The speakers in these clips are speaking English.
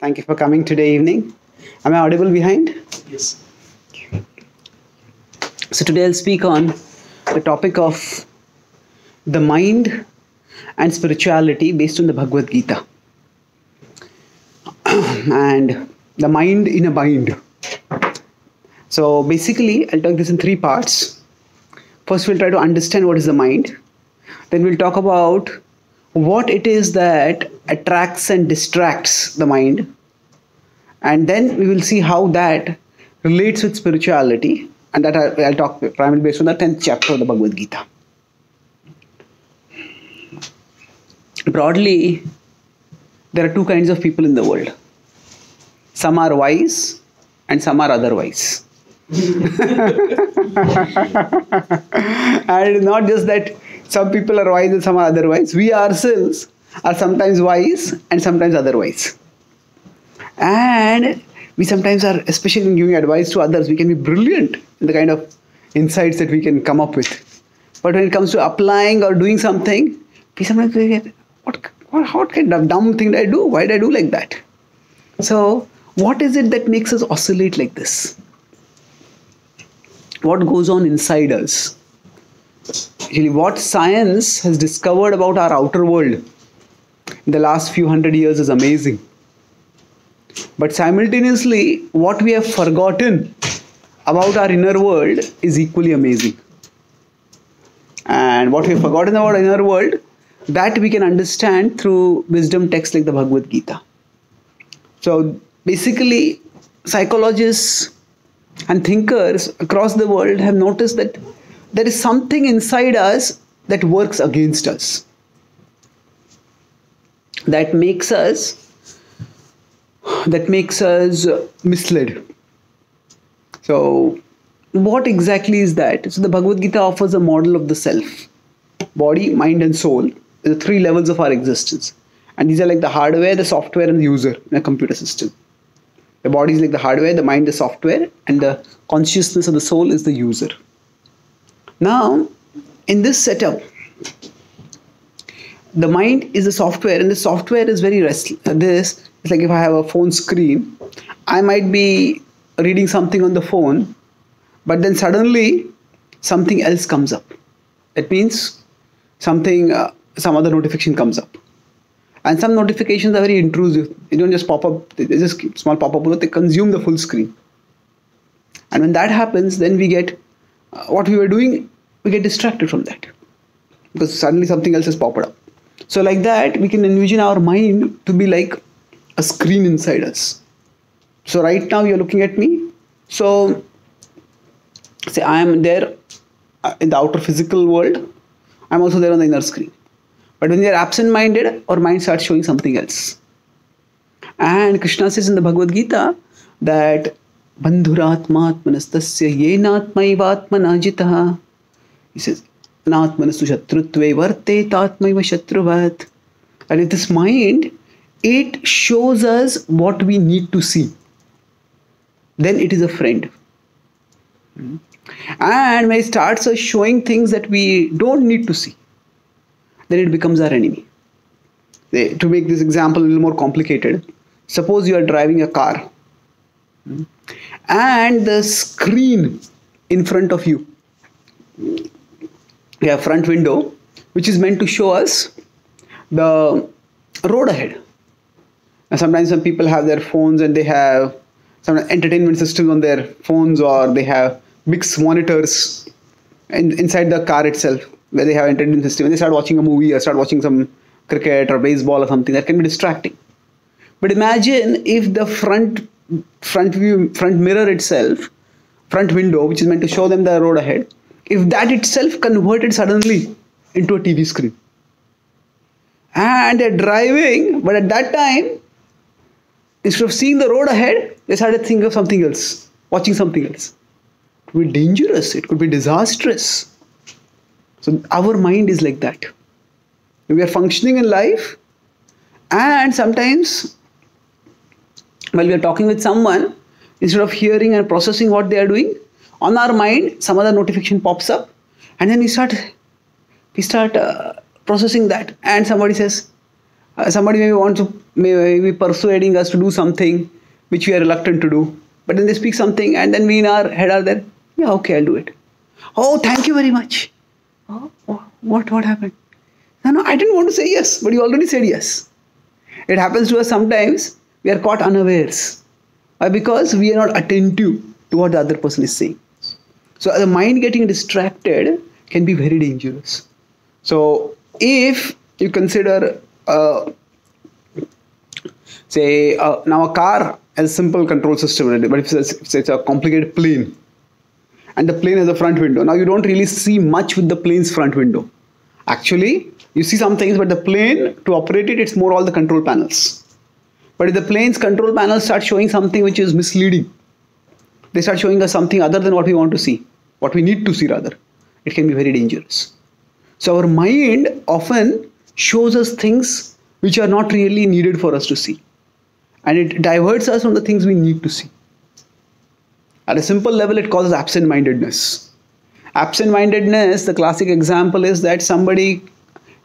Thank you for coming today evening. Am I audible behind? Yes. So today I'll speak on the topic of the mind and spirituality based on the Bhagavad Gita. and the mind in a bind. So basically, I'll talk this in three parts. First, we'll try to understand what is the mind. Then we'll talk about what it is that attracts and distracts the mind. And then we will see how that relates with spirituality. And that I- I'll talk primarily based on the 10th chapter of the Bhagavad Gita. Broadly, there are two kinds of people in the world some are wise and some are otherwise. and not just that some people are wise and some are otherwise. We ourselves are sometimes wise and sometimes otherwise. And we sometimes are, especially in giving advice to others, we can be brilliant in the kind of insights that we can come up with. But when it comes to applying or doing something, we sometimes get, what, what, what kind of dumb thing did I do? Why did I do like that? So, what is it that makes us oscillate like this? What goes on inside us? What science has discovered about our outer world in the last few hundred years is amazing. But simultaneously, what we have forgotten about our inner world is equally amazing. And what we have forgotten about our inner world, that we can understand through wisdom texts like the Bhagavad Gita. So basically, psychologists and thinkers across the world have noticed that there is something inside us that works against us, that makes us that makes us misled. So, what exactly is that? So, the Bhagavad Gita offers a model of the self body, mind, and soul, the three levels of our existence. And these are like the hardware, the software, and the user in a computer system. The body is like the hardware, the mind, the software, and the consciousness of the soul is the user. Now, in this setup, the mind is the software, and the software is very restless. This is like if I have a phone screen, I might be reading something on the phone, but then suddenly something else comes up. It means something, uh, some other notification comes up. And some notifications are very intrusive. They don't just pop up, they just small pop up, they consume the full screen. And when that happens, then we get uh, what we were doing, we get distracted from that because suddenly something else has popped up. So, like that, we can envision our mind to be like a screen inside us. So, right now, you're looking at me. So, say I am there uh, in the outer physical world, I'm also there on the inner screen. But when you're absent minded, our mind starts showing something else. And Krishna says in the Bhagavad Gita that बंधुरात्मात्मनस्त ये नात्मवात्मना जिता नात्मनस्तु शत्रुत्व वर्ते तात्म शत्रुव and it this mind it shows us what we need to see then it is a friend and may start a showing things that we don't need to see then it becomes our enemy to make this example more complicated suppose you are driving a car and the screen in front of you, we have front window, which is meant to show us the road ahead. And sometimes some people have their phones and they have some entertainment systems on their phones or they have big monitors in, inside the car itself where they have entertainment system and they start watching a movie or start watching some cricket or baseball or something that can be distracting but imagine if the front front view front mirror itself front window which is meant to show them the road ahead if that itself converted suddenly into a tv screen. And they're driving but at that time instead of seeing the road ahead they started thinking of something else watching something else. It could be dangerous it could be disastrous. So our mind is like that. We are functioning in life and sometimes while we are talking with someone instead of hearing and processing what they are doing on our mind some other notification pops up and then we start we start uh, processing that and somebody says Uh, somebody maybe wants to maybe persuading us to do something which we are reluctant to do. But then they speak something, and then we in our head are there. Yeah, okay, I'll do it. Oh, thank you very much. Oh, what what happened? No, no, I didn't want to say yes, but you already said yes. It happens to us sometimes. We are caught unawares. Why? Because we are not attentive to what the other person is saying. So the mind getting distracted can be very dangerous. So if you consider, uh, say, uh, now a car has a simple control system, but if it's, if it's a complicated plane, and the plane has a front window, now you don't really see much with the plane's front window. Actually, you see some things, but the plane to operate it, it's more all the control panels. But if the plane's control panels start showing something which is misleading, they start showing us something other than what we want to see, what we need to see rather, it can be very dangerous. So our mind often shows us things which are not really needed for us to see. And it diverts us from the things we need to see. At a simple level, it causes absent mindedness. Absent mindedness, the classic example is that somebody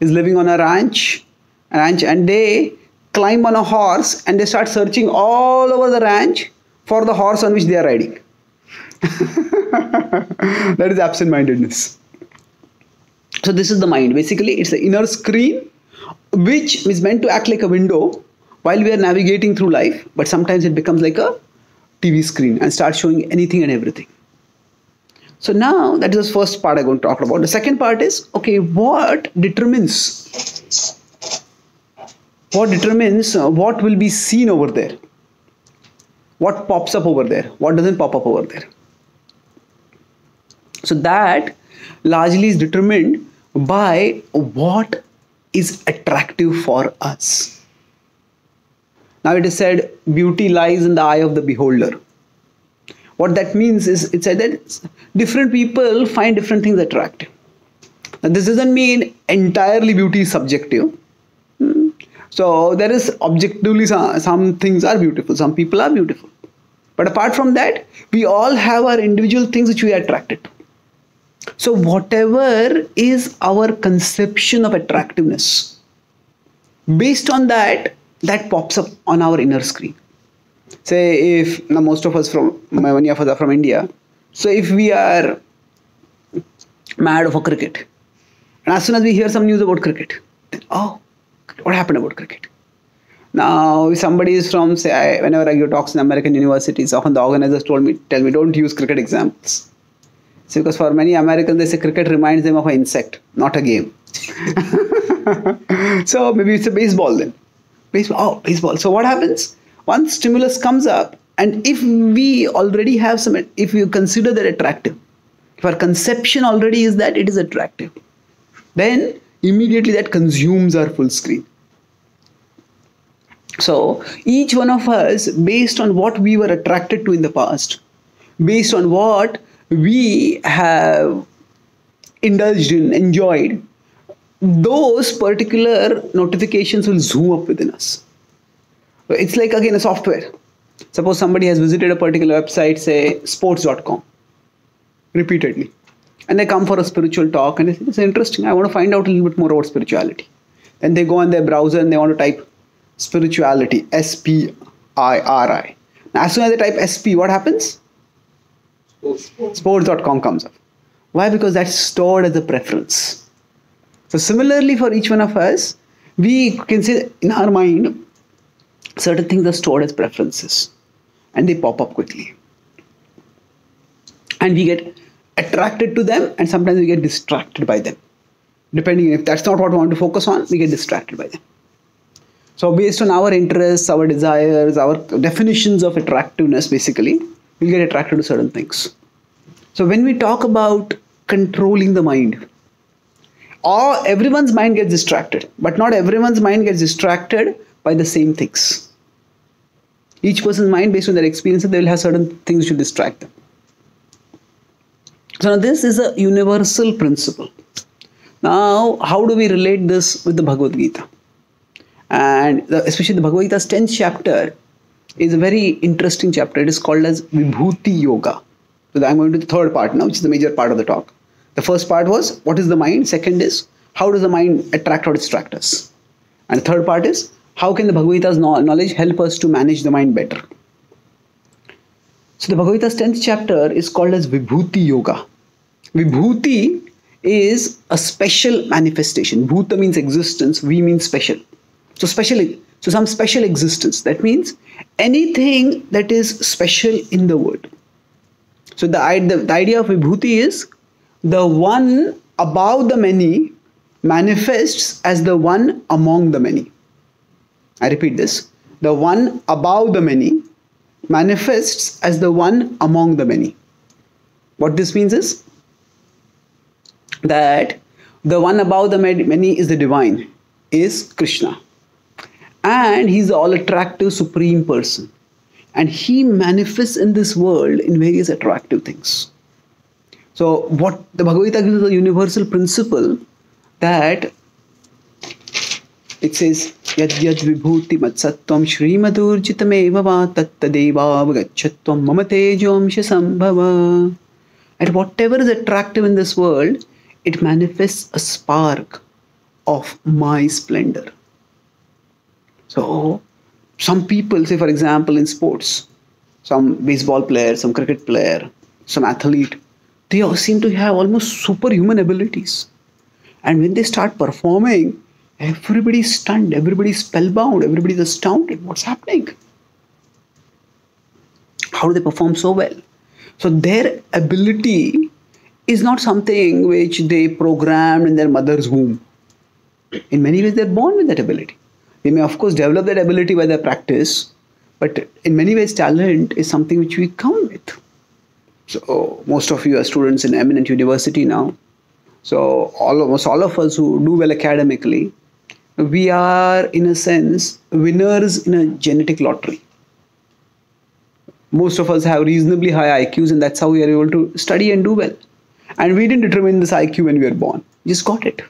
is living on a ranch, ranch and they climb on a horse and they start searching all over the ranch for the horse on which they are riding. that is absent mindedness. So this is the mind. Basically, it's the inner screen which is meant to act like a window while we are navigating through life, but sometimes it becomes like a TV screen and starts showing anything and everything. So now that is the first part I'm going to talk about. The second part is okay, what determines what determines uh, what will be seen over there? What pops up over there? What doesn't pop up over there? So that largely is determined by what is attractive for us. Now it is said, beauty lies in the eye of the beholder. What that means is it said that different people find different things attractive. Now this doesn't mean entirely beauty is subjective. So there is objectively some, some things are beautiful, some people are beautiful. But apart from that, we all have our individual things which we are attracted to. So, whatever is our conception of attractiveness, based on that, that pops up on our inner screen. Say, if now most of us from many of us are from India, so if we are mad for cricket, and as soon as we hear some news about cricket, then oh, what happened about cricket? Now, if somebody is from, say, I, whenever I give talks in American universities, often the organizers told me, tell me, don't use cricket examples so because for many Americans, they say cricket reminds them of an insect, not a game. so maybe it's a baseball then. Baseball, oh, baseball. So what happens? One stimulus comes up, and if we already have some, if you consider that attractive, if our conception already is that it is attractive, then immediately that consumes our full screen. So each one of us, based on what we were attracted to in the past, based on what we have indulged in, enjoyed, those particular notifications will zoom up within us. It's like again a software. Suppose somebody has visited a particular website, say sports.com, repeatedly, and they come for a spiritual talk and it's interesting. I want to find out a little bit more about spirituality. Then they go on their browser and they want to type spirituality, S P I R I. As soon as they type SP, what happens? Sports. Sports.com comes up. Why? Because that's stored as a preference. So similarly for each one of us, we can say in our mind, certain things are stored as preferences and they pop up quickly. And we get attracted to them and sometimes we get distracted by them. Depending if that's not what we want to focus on, we get distracted by them. So based on our interests, our desires, our definitions of attractiveness, basically, we get attracted to certain things. So when we talk about controlling the mind, all everyone's mind gets distracted, but not everyone's mind gets distracted by the same things. Each person's mind, based on their experiences, they will have certain things to distract them. So now this is a universal principle. Now, how do we relate this with the Bhagavad Gita? And the, especially the Bhagavad Gita's 10th chapter is a very interesting chapter. It is called as Vibhuti Yoga. So I'm going to the third part now, which is the major part of the talk. The first part was what is the mind? Second is how does the mind attract or distract us? And the third part is how can the Bhagavad Gita's knowledge help us to manage the mind better? So the Bhagavad Gita's 10th chapter is called as Vibhuti Yoga. Vibhuti is a special manifestation. Bhuta means existence, V means special. So special, so some special existence. That means anything that is special in the world. So the, the, the idea of Vibhuti is the one above the many manifests as the one among the many. I repeat this. The one above the many manifests as the one among the many. What this means is that the one above the many is the divine, is Krishna. And he's all attractive supreme person. And he manifests in this world in various attractive things. So, what the Bhagavad Gita gives us a universal principle that it says, Yad yad vibhuti va tattadevavagachatvam mamatejomsha sambhava. And whatever is attractive in this world, it manifests a spark of my splendor. So, some people, say for example, in sports, some baseball player, some cricket player, some athlete, they all seem to have almost superhuman abilities. And when they start performing, everybody's stunned, everybody's spellbound, everybody's astounded. What's happening? How do they perform so well? So their ability is not something which they programmed in their mother's womb. In many ways, they're born with that ability. They may, of course, develop that ability by their practice, but in many ways, talent is something which we come with. So most of you are students in eminent university now. So all almost all of us who do well academically, we are in a sense winners in a genetic lottery. Most of us have reasonably high IQs, and that's how we are able to study and do well. And we didn't determine this IQ when we were born; just got it.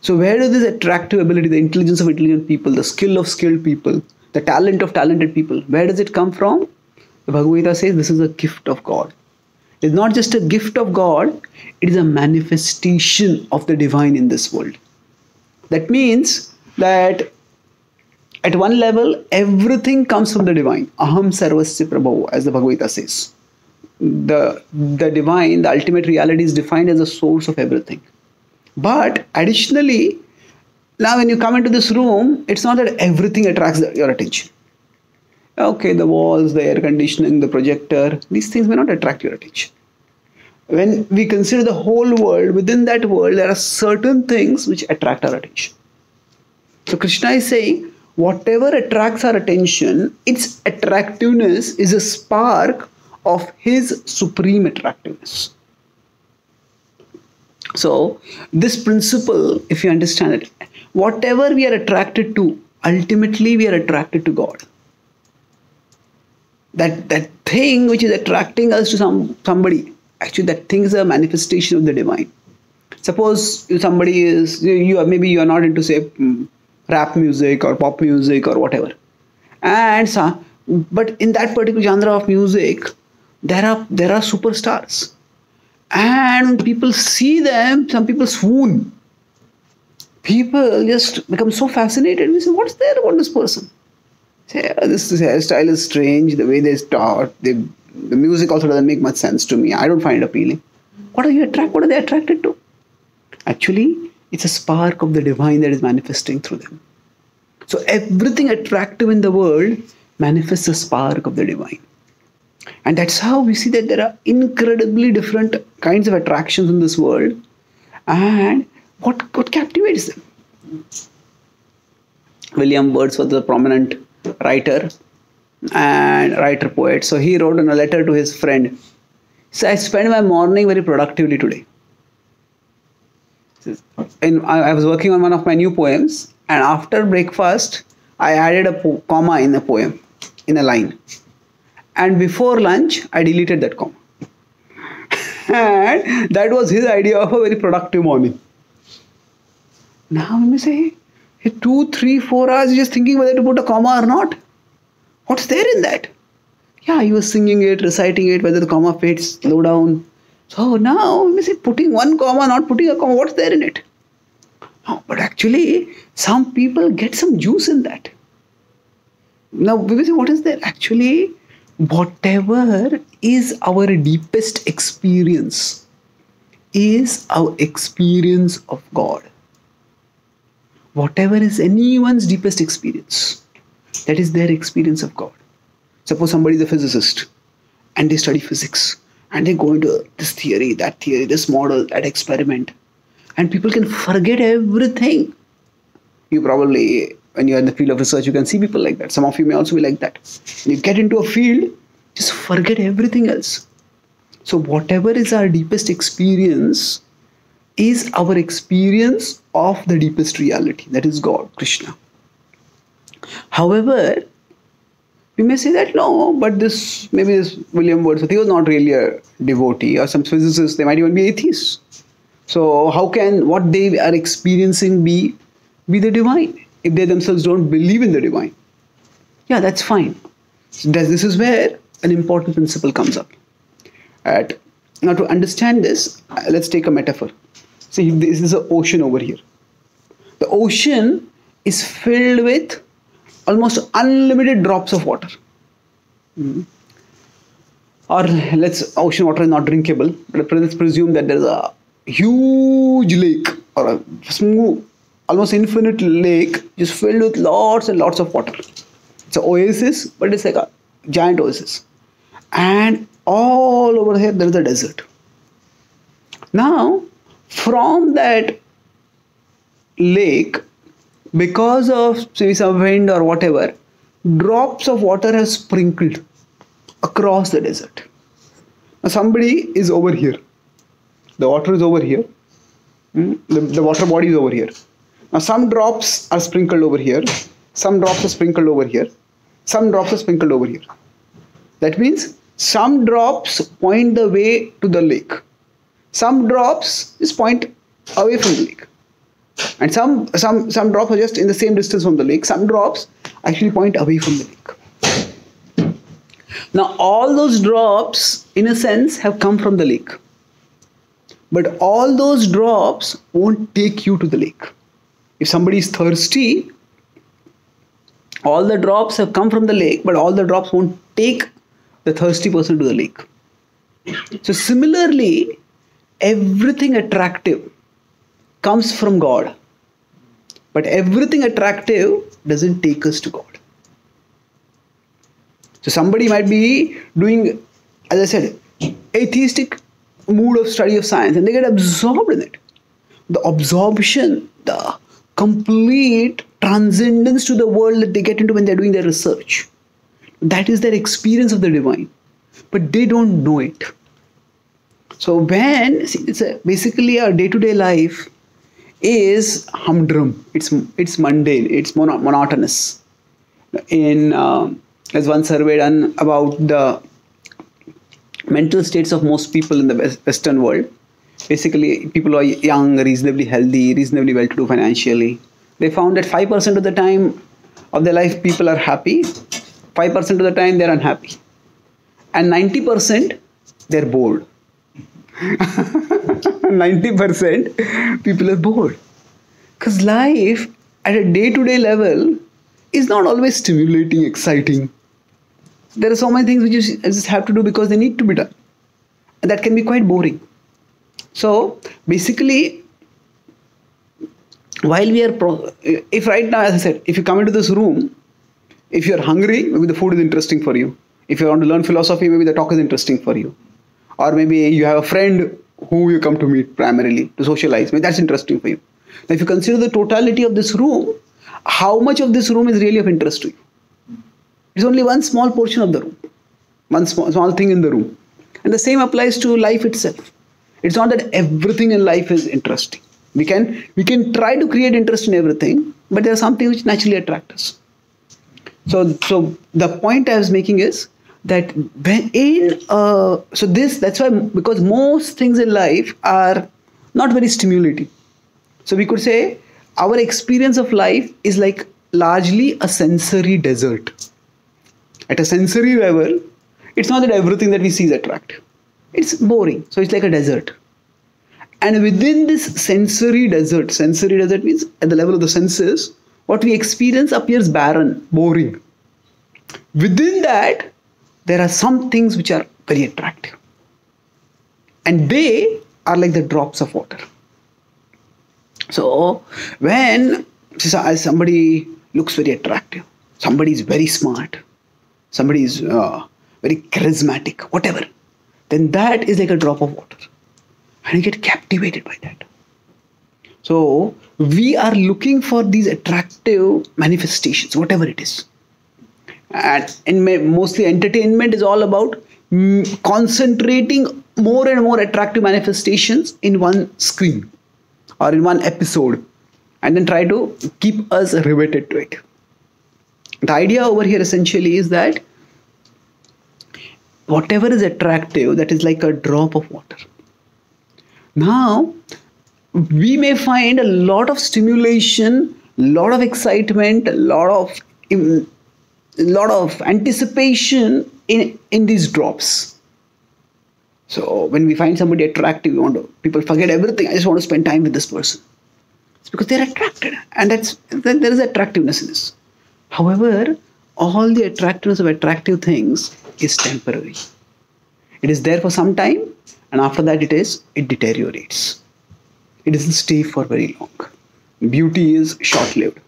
So where does this attractive ability, the intelligence of intelligent people, the skill of skilled people, the talent of talented people, where does it come from? The Bhagavad Gita says this is a gift of God. It's not just a gift of God, it is a manifestation of the divine in this world. That means that at one level, everything comes from the divine. Aham sarvasya prabhu, as the Bhagavad Gita says. The, the divine, the ultimate reality is defined as the source of everything. But additionally, now when you come into this room, it's not that everything attracts your attention okay the walls the air conditioning the projector these things may not attract your attention when we consider the whole world within that world there are certain things which attract our attention. So krishna is saying whatever attracts our attention its attractiveness is a spark of his supreme attractiveness. So this principle if you understand it whatever we are attracted to ultimately we are attracted to god. That that thing which is attracting us to some somebody actually that thing is a manifestation of the divine. Suppose somebody is you are maybe you are not into say mm, rap music or pop music or whatever. And so, but in that particular genre of music there are there are superstars. And people see them some people swoon. People just become so fascinated. We say what's there about this person? Say, this hairstyle is strange. The way they start, they, the music also doesn't make much sense to me. I don't find it appealing. What are you attract? What are they attracted to? Actually, it's a spark of the divine that is manifesting through them. So everything attractive in the world manifests a spark of the divine. And that's how we see that there are incredibly different kinds of attractions in this world. And what, what captivates them? William Wordsworth, the prominent writer and writer poet. So he wrote in a letter to his friend. So I spent my morning very productively today. And I was working on one of my new poems, and after breakfast, I added a comma in a poem, in a line. And before lunch, I deleted that comma. and that was his idea of a very productive morning. Now, let me say, two, three, four hours just thinking whether to put a comma or not. What's there in that? Yeah, he was singing it, reciting it, whether the comma fades slow down. So now, me say, putting one comma, not putting a comma, what's there in it? Oh, but actually, some people get some juice in that. Now, we say, what is there? Actually, whatever is our deepest experience is our experience of God. Whatever is anyone's deepest experience, that is their experience of God. Suppose somebody is a physicist and they study physics and they go into this theory, that theory, this model, that experiment, and people can forget everything. You probably, when you're in the field of research, you can see people like that. Some of you may also be like that. When you get into a field, just forget everything else. So, whatever is our deepest experience is our experience of the deepest reality, that is God, Krishna. However, we may say that no, but this maybe this William Wordsworth, he was not really a devotee, or some physicists, they might even be atheists. So how can what they are experiencing be be the divine if they themselves don't believe in the divine? Yeah, that's fine. So this is where an important principle comes up. At, now to understand this, uh, let's take a metaphor. See, this is an ocean over here. The ocean is filled with almost unlimited drops of water. Mm-hmm. Or let's ocean water is not drinkable, but let's presume that there's a huge lake or a smooth, almost infinite lake just filled with lots and lots of water. It's an oasis, but it's like a giant oasis. And all over here there is a desert. Now, from that lake, because of some wind or whatever, drops of water have sprinkled across the desert. Now somebody is over here. The water is over here. Mm? the, the water body is over here. Now some drops are sprinkled over here. Some drops are sprinkled over here. Some drops are sprinkled over here. That means some drops point the way to the lake. Some drops just point away from the lake and some some some drops are just in the same distance from the lake some drops actually point away from the lake now all those drops in a sense have come from the lake but all those drops won't take you to the lake. If somebody is thirsty, all the drops have come from the lake, but all the drops won't take the thirsty person to the lake. So, similarly, everything attractive comes from God, but everything attractive doesn't take us to God. So, somebody might be doing, as I said, atheistic mood of study of science and they get absorbed in it. The absorption, the complete transcendence to the world that they get into when they're doing their research. That is their experience of the divine. But they don't know it. So when see, it's a, basically our day-to-day life is humdrum. It's it's mundane. It's mono- monotonous. In uh, there's one survey done about the mental states of most people in the Western world. Basically, people are young, reasonably healthy, reasonably well to do financially. They found that 5% of the time of their life, people are happy, 5% of the time, they're unhappy, and 90% they're bored. 90% people are bored. Because life at a day to day level is not always stimulating, exciting. There are so many things which you just have to do because they need to be done. And that can be quite boring. So basically while we are pro- if right now as i said if you come into this room if you're hungry maybe the food is interesting for you. If you want to learn philosophy maybe the talk is interesting for you. Or maybe you have a friend who you come to meet primarily to socialize maybe that's interesting for you now if you consider the totality of this room how much of this room is really of interest to you it's only one small portion of the room, one small, small thing in the room. And the same applies to life itself. It's not that everything in life is interesting. We can we can try to create interest in everything, but there are some things which naturally attract us. So so the point I was making is that in uh, so this that's why because most things in life are not very stimulating. So we could say our experience of life is like largely a sensory desert at a sensory level, it's not that everything that we see is attractive. It's boring. So it's like a desert. And within this sensory desert, sensory desert means at the level of the senses, what we experience appears barren, boring. Within that, there are some things which are very attractive. And they are like the drops of water. So, when somebody looks very attractive, somebody is very smart, somebody is uh, very charismatic, whatever, then that is like a drop of water. And you get captivated by that. So, we are looking for these attractive manifestations, whatever it is. And in mostly entertainment is all about mm, concentrating more and more attractive manifestations in one screen or in one episode and then try to keep us riveted to it. The idea over here essentially is that whatever is attractive, that is like a drop of water. Now, we may find a lot of stimulation, a lot of excitement, a lot of lot of anticipation in, in these drops. So when we find somebody attractive, we want to people forget everything. I just want to spend time with this person. It's because they're attracted, and that's there is attractiveness in this. However, all the attractiveness of attractive things is temporary. It is there for some time, and after that, it is it deteriorates. It doesn't stay for very long. Beauty is short-lived.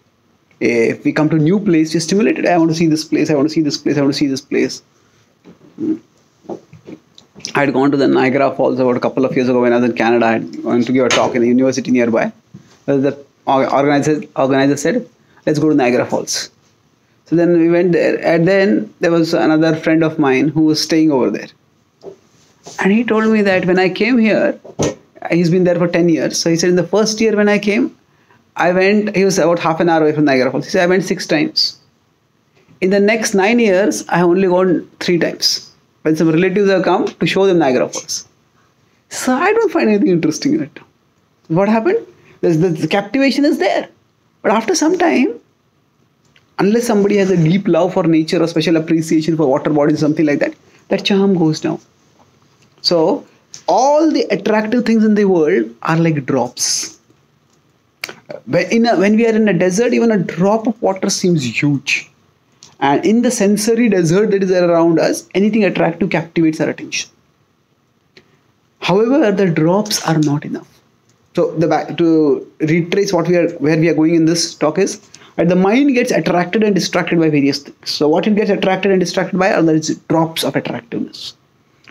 If we come to a new place, we're stimulated. I want to see this place. I want to see this place. I want to see this place. Hmm. I had gone to the Niagara Falls about a couple of years ago when I was in Canada. I gone to give a talk in a university nearby. The organizer, organizer said, let's go to Niagara Falls. So then we went there, and then there was another friend of mine who was staying over there. And he told me that when I came here, he's been there for 10 years. So he said, in the first year when I came, I went, he was about half an hour away from Niagara Falls. He said, I went six times. In the next nine years, I have only gone three times. When some relatives have come to show them Niagara Falls. So I don't find anything interesting in it. What happened? The, the captivation is there. But after some time, unless somebody has a deep love for nature or special appreciation for water bodies, something like that, that charm goes down. So, all the attractive things in the world are like drops. When, a, when we are in a desert, even a drop of water seems huge. And in the sensory desert that is around us, anything attractive captivates our attention. However, the drops are not enough. So the back, to retrace what we are where we are going in this talk is and the mind gets attracted and distracted by various things. So what it gets attracted and distracted by are these drops of attractiveness.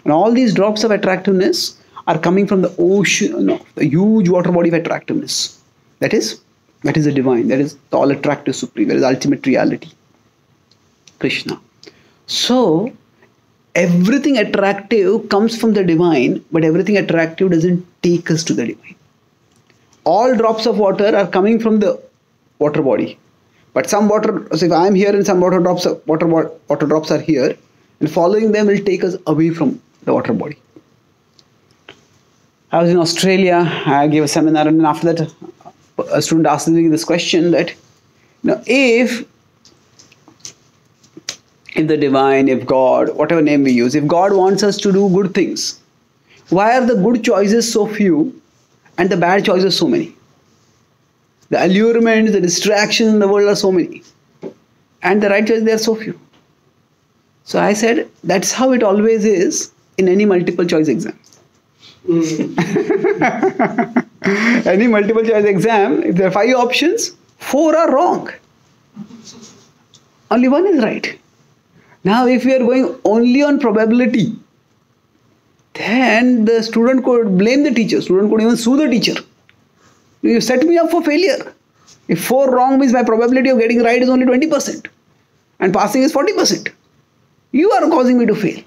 And all these drops of attractiveness are coming from the ocean, no, the huge water body of attractiveness. That is, that is the divine. That is the all attractive supreme. That is ultimate reality. Krishna. So everything attractive comes from the divine, but everything attractive doesn't take us to the divine. All drops of water are coming from the water body but some water, so if I am here and some water drops, water water drops are here, and following them will take us away from the water body. I was in Australia. I gave a seminar, and after that, a student asked me this question: that you know, if if the divine, if God, whatever name we use, if God wants us to do good things, why are the good choices so few and the bad choices so many? The allurements, the distractions in the world are so many. And the right choices, there are so few. So I said, that's how it always is in any multiple choice exam. Mm. any multiple choice exam, if there are five options, four are wrong. Only one is right. Now, if we are going only on probability, then the student could blame the teacher. Student could even sue the teacher. You set me up for failure. If 4 wrong means my probability of getting right is only 20% and passing is 40%. You are causing me to fail.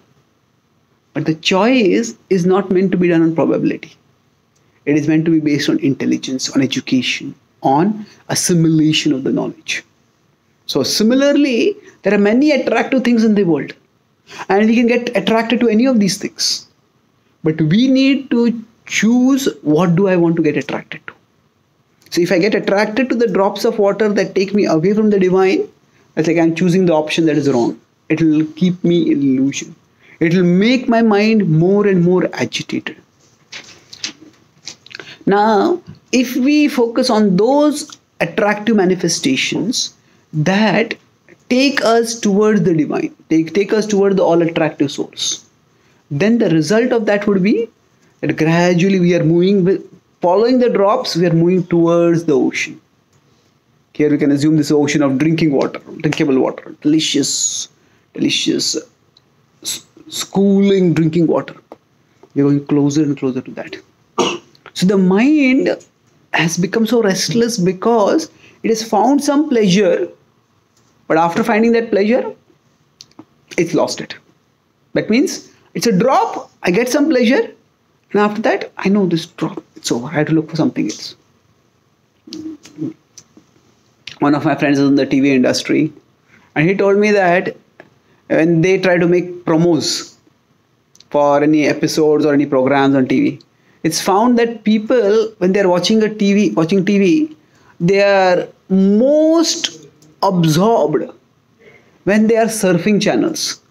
But the choice is not meant to be done on probability. It is meant to be based on intelligence, on education, on assimilation of the knowledge. So, similarly, there are many attractive things in the world, and we can get attracted to any of these things. But we need to choose what do I want to get attracted to. So if I get attracted to the drops of water that take me away from the divine, it's like I'm choosing the option that is wrong. It will keep me in illusion. It will make my mind more and more agitated. Now, if we focus on those attractive manifestations that take us towards the divine, take, take us toward the all attractive source, then the result of that would be that gradually we are moving with following the drops, we are moving towards the ocean. Here we can assume this ocean of drinking water, drinkable water, delicious, delicious, schooling drinking water. We're going closer and closer to that. So the mind has become so restless because it has found some pleasure, but after finding that pleasure, it's lost it. That means it's a drop, I get some pleasure, and after that, I know this drop, it's over. I have to look for something else. One of my friends is in the TV industry, and he told me that when they try to make promos for any episodes or any programs on TV, it's found that people when they're watching a tv watching tv they are most absorbed when they are surfing channels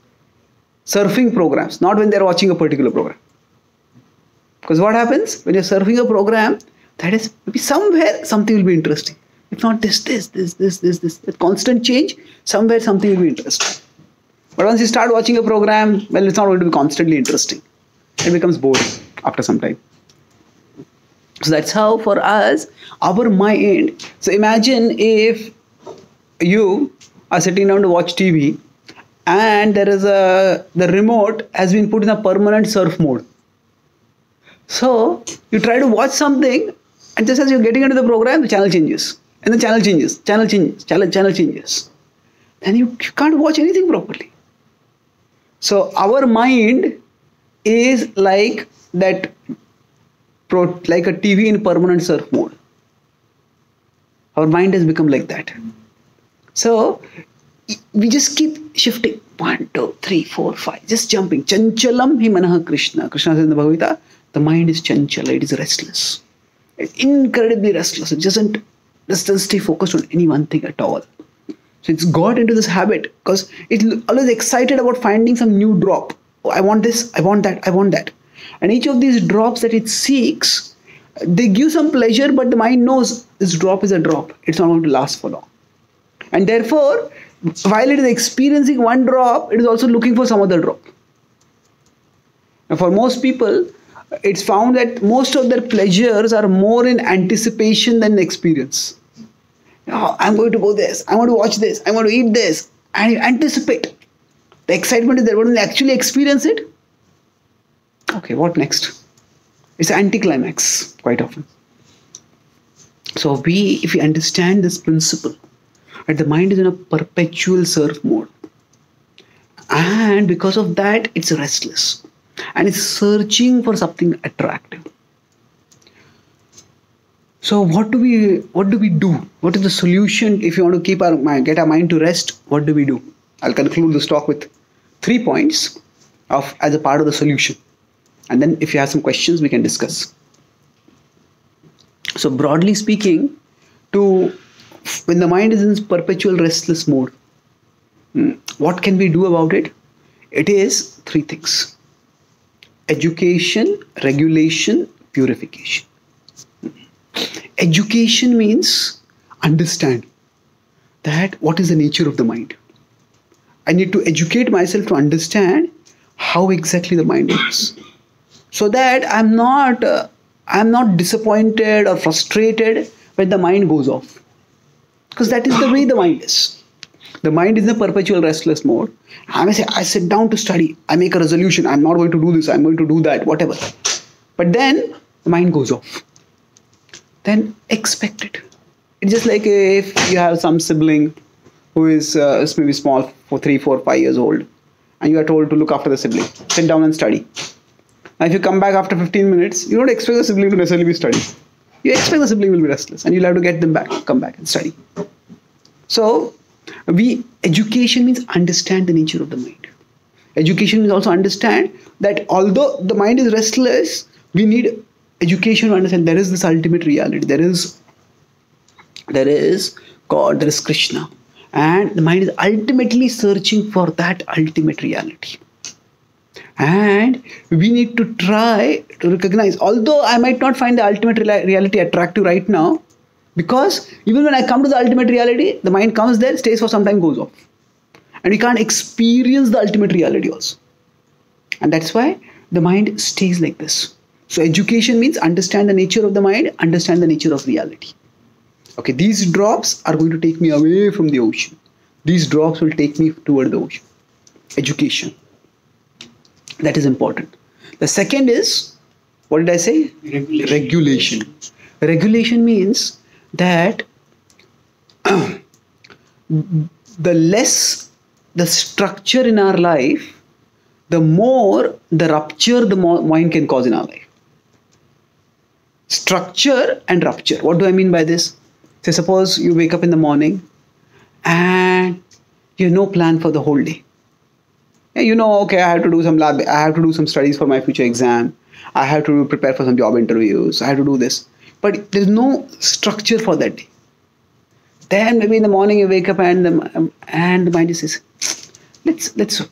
surfing programs not when they're watching a particular program. Because what happens? When you're surfing a program that is maybe somewhere something will be interesting. If not this this this this this this, this constant change somewhere something will be interesting. But once you start watching a program well it's not going to be constantly interesting. It becomes boring after some time so that's how for us our mind so imagine if you are sitting down to watch tv and there is a the remote has been put in a permanent surf mode. So you try to watch something and just as you're getting into the program the channel changes. And the channel changes channel changes channel, channel changes. Then you, you can't watch anything properly. So our mind is like that like a TV in permanent surf mode. Our mind has become like that. So we just keep shifting. One, two, three, four, five. Just jumping. Chanchalam hi Krishna. Krishna says in the Bhagavad Gita, the mind is chanchala, it is restless. It's incredibly restless. It doesn't, doesn't stay focused on any one thing at all. So it's got into this habit because it's always excited about finding some new drop. Oh, I want this, I want that, I want that. And each of these drops that it seeks, they give some pleasure, but the mind knows this drop is a drop. It's not going to last for long. And therefore, while it is experiencing one drop, it is also looking for some other drop. Now, for most people, it's found that most of their pleasures are more in anticipation than experience. Oh, I'm going to go this, I want to watch this, I want to eat this, and you anticipate. The excitement is there, but when you actually experience it, Okay, what next? It's anticlimax quite often. So we, if we understand this principle, that the mind is in a perpetual surf mode, and because of that, it's restless and it's searching for something attractive. So what do we what do we do? What is the solution if you want to keep our mind, get our mind to rest? What do we do? I'll conclude this talk with three points of as a part of the solution and then if you have some questions we can discuss. So broadly speaking to when the mind is in perpetual restless mode hmm, what can we do about it? It is three things. Education regulation purification. Education means understand that what is the nature of the mind. I need to educate myself to understand how exactly the mind is so that i'm not uh, i'm not disappointed or frustrated when the mind goes off. Because that is the way the mind is. The mind is in a perpetual restless mode. I may say i sit down to study. I make a resolution. I'm not going to do this. I'm going to do that whatever. But then the mind goes off. Then expect it. It's just like if you have some sibling who is uh, maybe small for three four five years old and you are told to look after the sibling. Sit down and study if you come back after 15 minutes, you don't expect the sibling to necessarily be studying. You expect the sibling will be restless and you'll have to get them back, come back and study. So, we education means understand the nature of the mind. Education means also understand that although the mind is restless, we need education to understand there is this ultimate reality. There is there is God, there is Krishna. And the mind is ultimately searching for that ultimate reality. And we need to try to recognize although i might not find the ultimate reality attractive right now because even when i come to the ultimate reality the mind comes there stays for some time goes off. And we can't experience the ultimate reality also. And that's why the mind stays like this. So education means understand the nature of the mind understand the nature of reality. Okay these drops are going to take me away from the ocean. These drops will take me toward the ocean. Education that is important. The second is, what did I say? Regulation. Regulation, Regulation means that the less the structure in our life, the more the rupture the mind can cause in our life. Structure and rupture. What do I mean by this? Say, suppose you wake up in the morning and you have no plan for the whole day you know, okay, I have to do some lab, I have to do some studies for my future exam. I have to prepare for some job interviews. I have to do this. But there's no structure for that. Then maybe in the morning you wake up and the, and the mind says, let's let's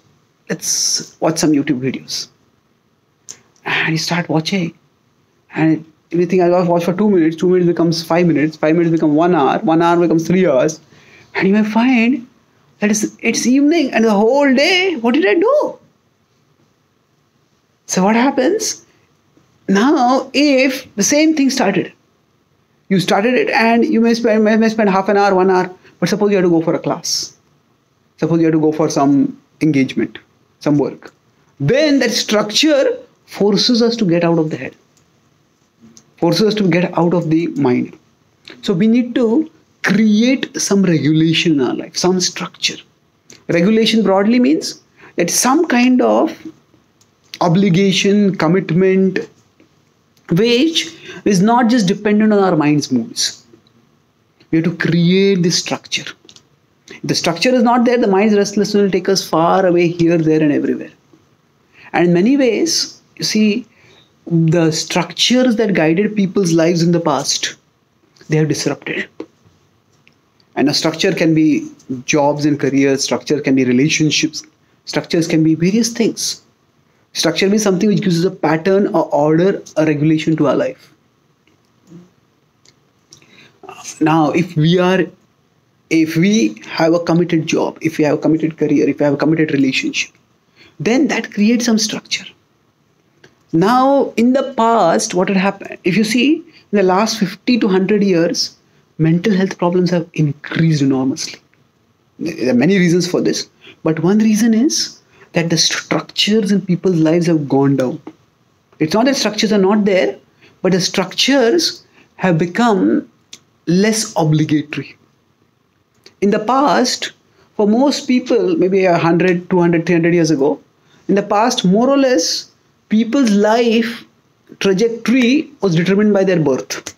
let's watch some YouTube videos. And you start watching, and everything I watch for two minutes, two minutes becomes five minutes, five minutes become one hour, one hour becomes three hours, and you may find that is, it's evening and the whole day, what did I do? So, what happens? Now, if the same thing started, you started it and you may spend, may, may spend half an hour, one hour, but suppose you have to go for a class. Suppose you have to go for some engagement, some work. Then that structure forces us to get out of the head, forces us to get out of the mind. So we need to create some regulation in our life, some structure. Regulation broadly means that some kind of obligation, commitment, which is not just dependent on our mind's moods. We have to create this structure. If the structure is not there, the mind's restlessness will take us far away here, there, and everywhere. And in many ways, you see, the structures that guided people's lives in the past, they have disrupted and a structure can be jobs and careers structure can be relationships structures can be various things. Structure means something which gives us a pattern or order a regulation to our life. Now if we are if we have a committed job if we have a committed career if we have a committed relationship then that creates some structure. Now in the past what had happened? If you see in the last 50 to 100 years mental health problems have increased enormously. There are many reasons for this, but one reason is that the structures in people's lives have gone down. It's not that structures are not there, but the structures have become less obligatory. In the past, for most people, maybe 100, 200, 300 years ago, in the past, more or less, people's life trajectory was determined by their birth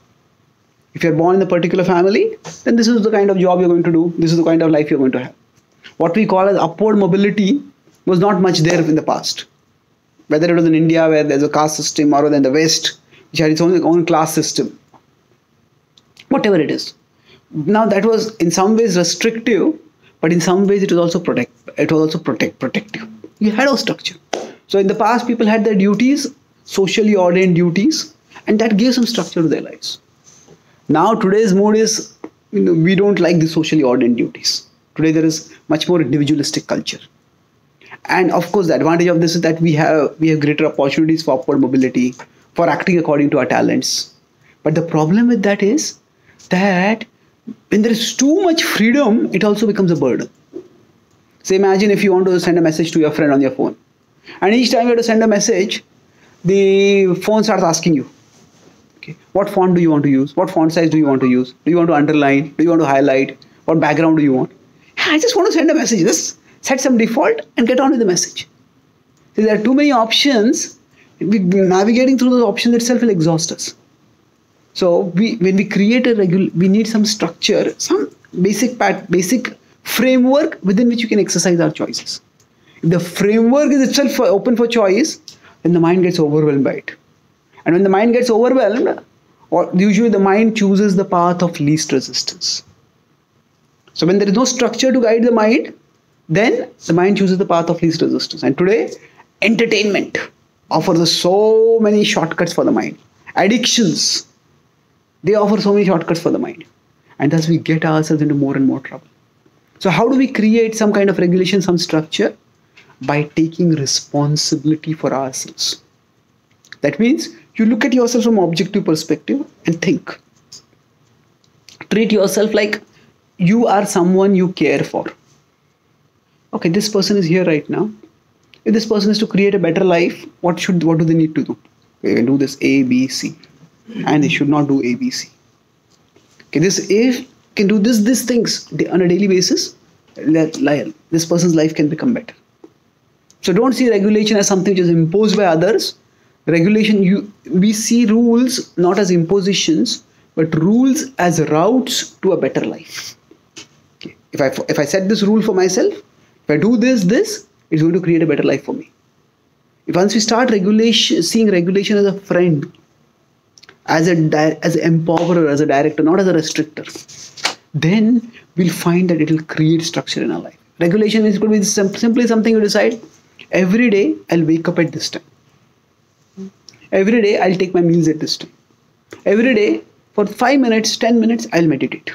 if you're born in a particular family, then this is the kind of job you're going to do. This is the kind of life you're going to have. What we call as upward mobility was not much there in the past. Whether it was in India where there's a caste system or in the West, which had its own, own class system. Whatever it is. Now that was in some ways restrictive, but in some ways it was also protect it was also protect protective. You had a structure. So in the past people had their duties, socially ordained duties, and that gave some structure to their lives. Now today's mood is you know, we don't like the socially ordained duties. Today there is much more individualistic culture. And of course the advantage of this is that we have we have greater opportunities for upward mobility, for acting according to our talents. But the problem with that is that when there is too much freedom, it also becomes a burden. So imagine if you want to send a message to your friend on your phone. And each time you have to send a message, the phone starts asking you, Okay. What font do you want to use? What font size do you want to use? Do you want to underline? Do you want to highlight? What background do you want? I just want to send a message. Just set some default and get on with the message. So there are too many options. we, navigating through those options itself will exhaust us. So we, when we create a regular, we need some structure, some basic pat, basic framework within which you can exercise our choices. If the framework is itself open for choice, then the mind gets overwhelmed by it. And when the mind gets overwhelmed, usually the mind chooses the path of least resistance. So when there is no structure to guide the mind, then the mind chooses the path of least resistance. And today, entertainment offers so many shortcuts for the mind. Addictions, they offer so many shortcuts for the mind. And thus we get ourselves into more and more trouble. So, how do we create some kind of regulation, some structure? By taking responsibility for ourselves. That means you look at yourself from objective perspective and think. Treat yourself like you are someone you care for. Okay, this person is here right now. If this person is to create a better life, what should what do they need to do? They can do this A, B, C, and they should not do A, B, C. Okay, this A can do this these things on a daily basis, this person's life can become better. So don't see regulation as something which is imposed by others. Regulation, you we see rules not as impositions, but rules as routes to a better life. Okay. If I if I set this rule for myself, if I do this, this, it's going to create a better life for me. If once we start regulation, seeing regulation as a friend, as a as an empowerer, as a director, not as a restrictor, then we'll find that it will create structure in our life. Regulation is going to be simply something you decide. Every day I'll wake up at this time. Every day I'll take my meals at this time. Every day for five minutes, ten minutes, I'll meditate.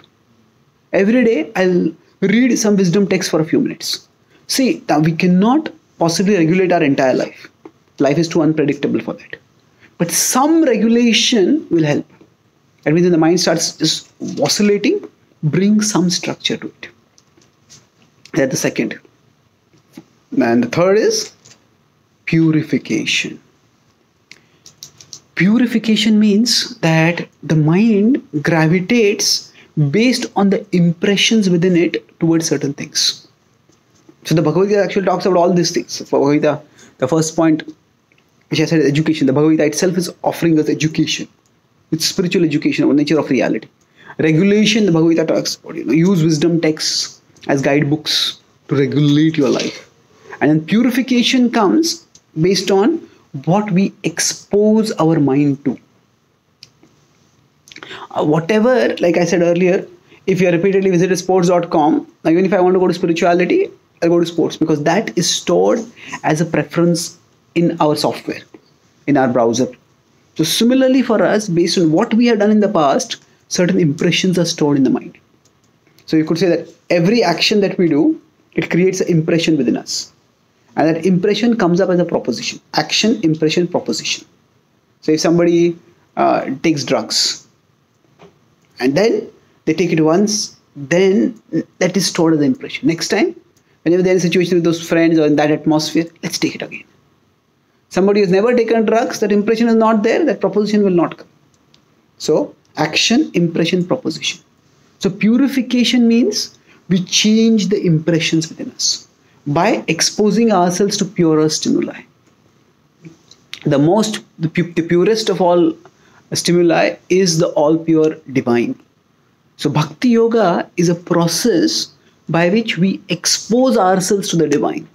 Every day I'll read some wisdom text for a few minutes. See, we cannot possibly regulate our entire life. Life is too unpredictable for that. But some regulation will help. That means when the mind starts just oscillating, bring some structure to it. That's the second. And the third is purification. Purification means that the mind gravitates based on the impressions within it towards certain things. So the Bhagavad Gita actually talks about all these things. Bhagavad Gita, the first point which I said is education. The Bhagavad Gita itself is offering us education. It's spiritual education about nature of reality regulation the bhagavad gita talks about you know use wisdom texts as guidebooks to regulate your life and then purification comes based on what we expose our mind to uh, whatever like i said earlier if you repeatedly visit sports.com even if i want to go to spirituality i'll go to sports because that is stored as a preference in our software in our browser so similarly for us based on what we have done in the past certain impressions are stored in the mind. So you could say that every action that we do, it creates an impression within us. And that impression comes up as a proposition. Action, impression, proposition. So if somebody uh, takes drugs and then they take it once, then that is stored as an impression. Next time, whenever they're in a situation with those friends or in that atmosphere, let's take it again. Somebody who's never taken drugs, that impression is not there, that proposition will not come. So action, impression, proposition. So purification means we change the impressions within us by exposing ourselves to purer stimuli. The most, the, pu- the purest of all stimuli is the all pure divine. So bhakti yoga is a process by which we expose ourselves to the divine,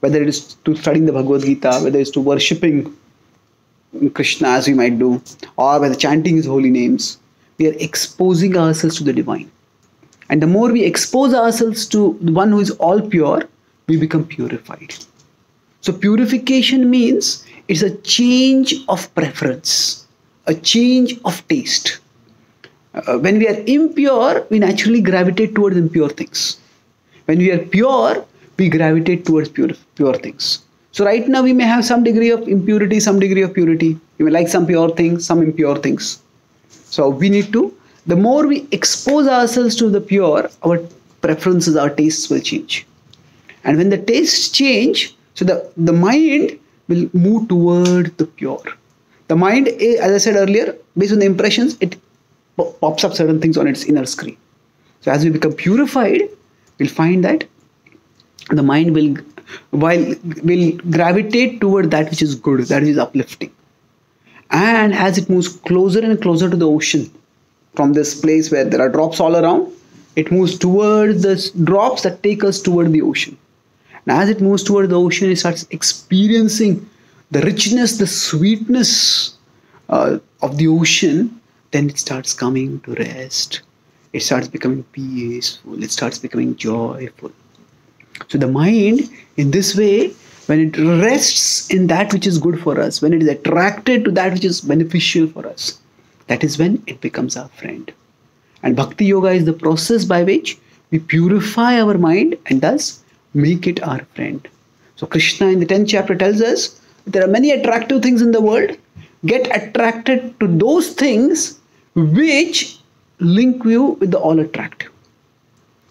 whether it is to studying the Bhagavad Gita, whether it's to worshipping Krishna as we might do, or by the chanting his holy names, we are exposing ourselves to the divine. And the more we expose ourselves to the one who is all pure, we become purified. So, purification means it's a change of preference, a change of taste. Uh, when we are impure, we naturally gravitate towards impure things. When we are pure, we gravitate towards pure, pure things. So right now we may have some degree of impurity, some degree of purity. We may like some pure things, some impure things. So we need to, the more we expose ourselves to the pure, our preferences, our tastes will change. And when the tastes change, so the, the mind will move toward the pure. The mind, eh, as I said earlier, based on the impressions, it pops up certain things on its inner screen. So as we become purified, we'll find that the mind will while will gravitate toward that which is good, that is uplifting. And as it moves closer and closer to the ocean, from this place where there are drops all around, it moves towards the drops that take us toward the ocean. And as it moves toward the ocean, it starts experiencing the richness, the sweetness uh, of the ocean. Then it starts coming to rest. It starts becoming peaceful. It starts becoming joyful. So the mind, in this way, when it rests in that which is good for us, when it is attracted to that which is beneficial for us, that is when it becomes our friend. And Bhakti Yoga is the process by which we purify our mind and thus make it our friend. So, Krishna in the 10th chapter tells us there are many attractive things in the world. Get attracted to those things which link you with the all attractive.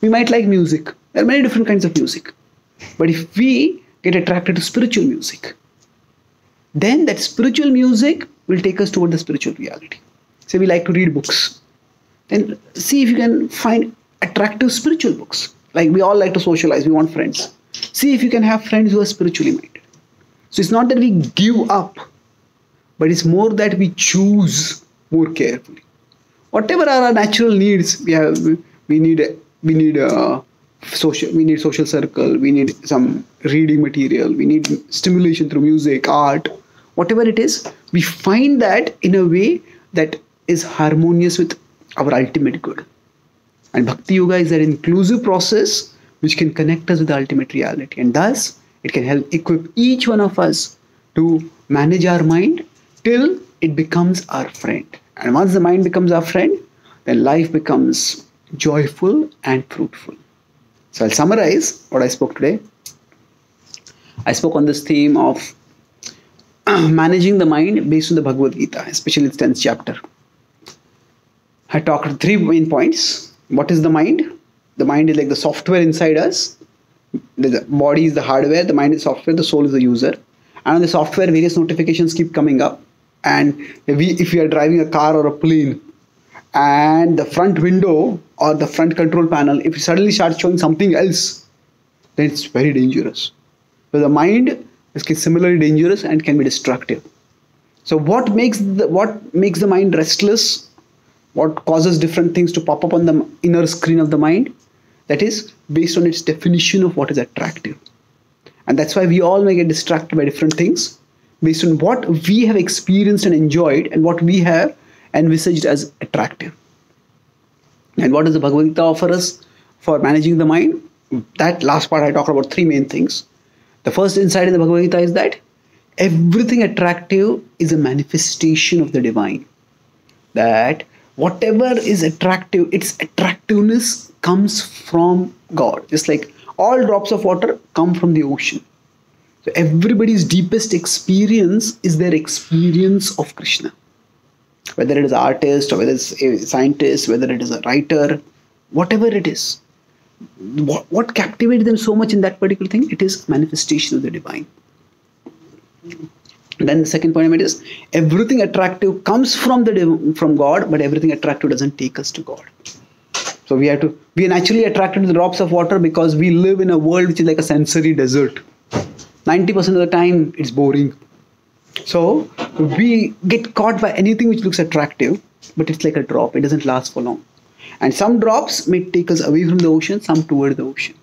We might like music, there are many different kinds of music. But if we get attracted to spiritual music, then that spiritual music will take us toward the spiritual reality. Say we like to read books, then see if you can find attractive spiritual books. Like we all like to socialize, we want friends. See if you can have friends who are spiritually minded. So it's not that we give up, but it's more that we choose more carefully. Whatever are our natural needs, we have we need we need a social we need social circle, we need some reading material, we need stimulation through music, art, whatever it is, we find that in a way that is harmonious with our ultimate good. And Bhakti Yoga is that inclusive process which can connect us with the ultimate reality. And thus, it can help equip each one of us to manage our mind till it becomes our friend. And once the mind becomes our friend, then life becomes joyful and fruitful. So I'll summarize what I spoke today. I spoke on this theme of managing the mind based on the Bhagavad Gita, especially its 10th chapter. I talked three main points. What is the mind? The mind is like the software inside us. The body is the hardware, the mind is software, the soul is the user. And on the software, various notifications keep coming up. And we, if we are driving a car or a plane, and the front window or the front control panel, if it suddenly starts showing something else, then it's very dangerous. So the mind is similarly dangerous and can be destructive. So what makes the what makes the mind restless what causes different things to pop up on the inner screen of the mind that is based on its definition of what is attractive. And that's why we all may get distracted by different things based on what we have experienced and enjoyed and what we have envisaged as attractive. And what does the bhagavad gita offer us for managing the mind? That last part i talked about three main things. The first insight in the bhagavad gita is that everything attractive is a manifestation of the divine. That whatever is attractive, its attractiveness comes from God. Just like all drops of water come from the ocean. So everybody's deepest experience is their experience of Krishna. Whether it is an artist or whether it's a scientist, whether it is a writer, whatever it is. What, what captivated them so much in that particular thing? It is manifestation of the divine. Then the second point I made is everything attractive comes from the from God, but everything attractive doesn't take us to God. So we have to we are naturally attracted to the drops of water because we live in a world which is like a sensory desert. 90% of the time it's boring. So we get caught by anything which looks attractive, but it's like a drop. It doesn't last for long. And some drops may take us away from the ocean, some toward the ocean.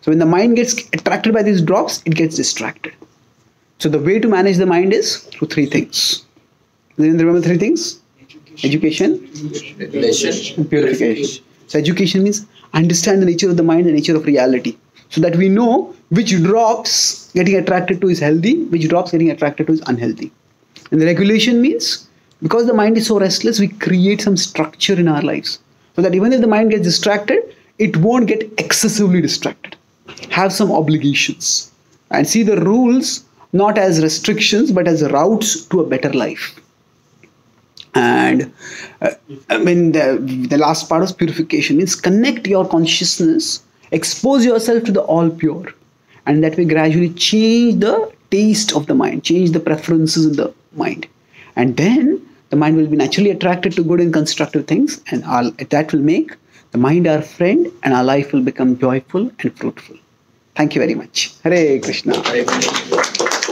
So when the mind gets attracted by these drops, it gets distracted. So the way to manage the mind is through three things. Do you Remember three things? Education, regulation, and purification. So education means understand the nature of the mind, the nature of reality, so that we know which drops getting attracted to is healthy, which drops getting attracted to is unhealthy. And the regulation means because the mind is so restless, we create some structure in our lives, so that even if the mind gets distracted, it won't get excessively distracted. Have some obligations and see the rules not as restrictions but as routes to a better life. And uh, i mean the, the last part of purification is connect your consciousness expose yourself to the all pure and that way gradually change the taste of the mind change the preferences in the mind. And then the mind will be naturally attracted to good and constructive things and that will make the mind our friend and our life will become joyful and fruitful. Thank you very much. Hare krishna Hare Krishna.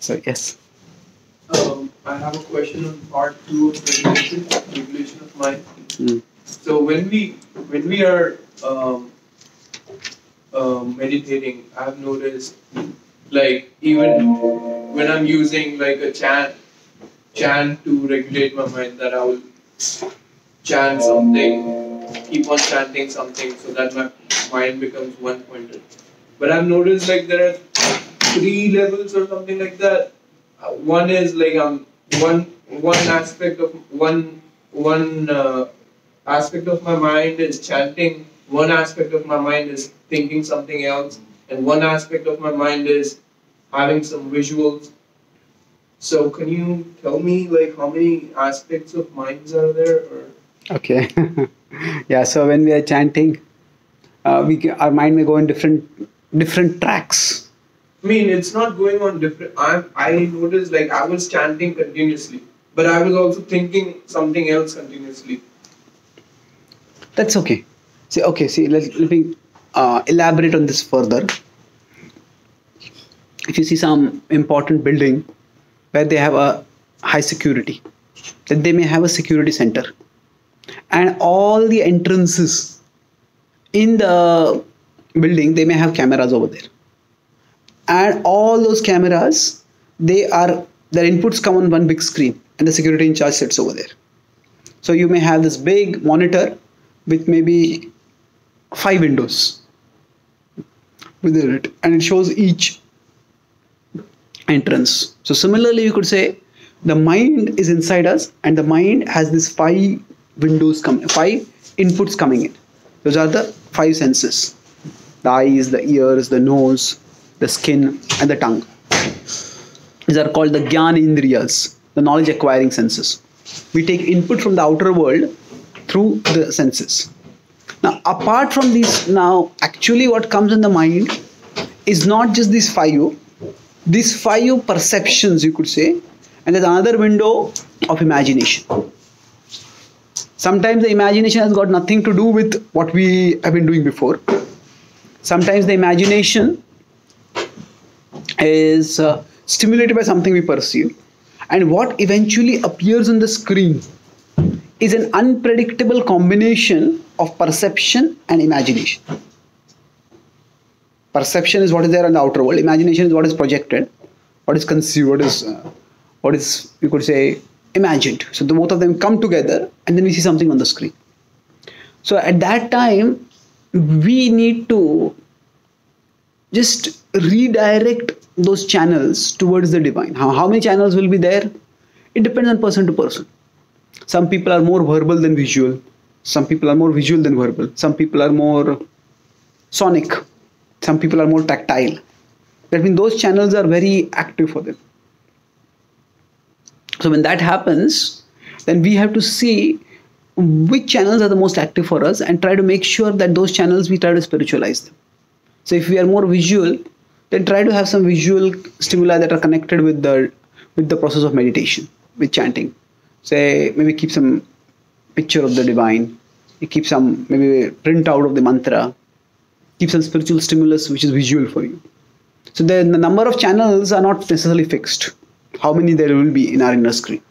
So yes. Um, I have a question on part two of regulation, regulation of mind. Mm. So when we when we are um, um, meditating, I've noticed like even when I'm using like a chant chant to regulate my mind, that I will chant something, keep on chanting something, so that my mind becomes one pointed. But I've noticed like there are three levels or something like that. Uh, one is like um one one aspect of one one uh, aspect of my mind is chanting. One aspect of my mind is thinking something else, and one aspect of my mind is having some visuals. So can you tell me like how many aspects of minds are there? Or Okay. yeah. So when we are chanting, uh, we our mind may go in different different tracks. I mean, it's not going on different. I I noticed like I was chanting continuously, but I was also thinking something else continuously. That's okay. See, okay. See, let, let me uh, elaborate on this further. If you see some important building where they have a high security, then they may have a security center, and all the entrances in the building they may have cameras over there, and all those cameras they are their inputs come on one big screen, and the security in charge sits over there. So you may have this big monitor with maybe five windows within it, and it shows each entrance. So similarly, you could say the mind is inside us, and the mind has these five windows coming, five inputs coming in. Those are the five senses: the eyes, the ears, the nose, the skin, and the tongue. These are called the Gyan Indriyas, the knowledge acquiring senses. We take input from the outer world through the senses. Now, apart from these, now actually what comes in the mind is not just these five, these five perceptions, you could say, and there's another window of imagination. Sometimes the imagination has got nothing to do with what we have been doing before. Sometimes the imagination is uh, stimulated by something we perceive, and what eventually appears on the screen is an unpredictable combination of perception and imagination. Perception is what is there in the outer world. Imagination is what is projected, what is conceived, what is, uh, what is you could say imagined. So the both of them come together, and then we see something on the screen. So at that time, we need to just redirect those channels towards the divine. How, how many channels will be there? It depends on person to person. Some people are more verbal than visual. Some people are more visual than verbal. Some people are more sonic. Some people are more tactile. That means those channels are very active for them. So when that happens, then we have to see which channels are the most active for us and try to make sure that those channels we try to spiritualize them. So if we are more visual, then try to have some visual stimuli that are connected with the with the process of meditation, with chanting. Say maybe keep some picture of the divine, keep some maybe print out of the mantra, keep some spiritual stimulus which is visual for you. So then the number of channels are not necessarily fixed. How many there will be in our inner screen.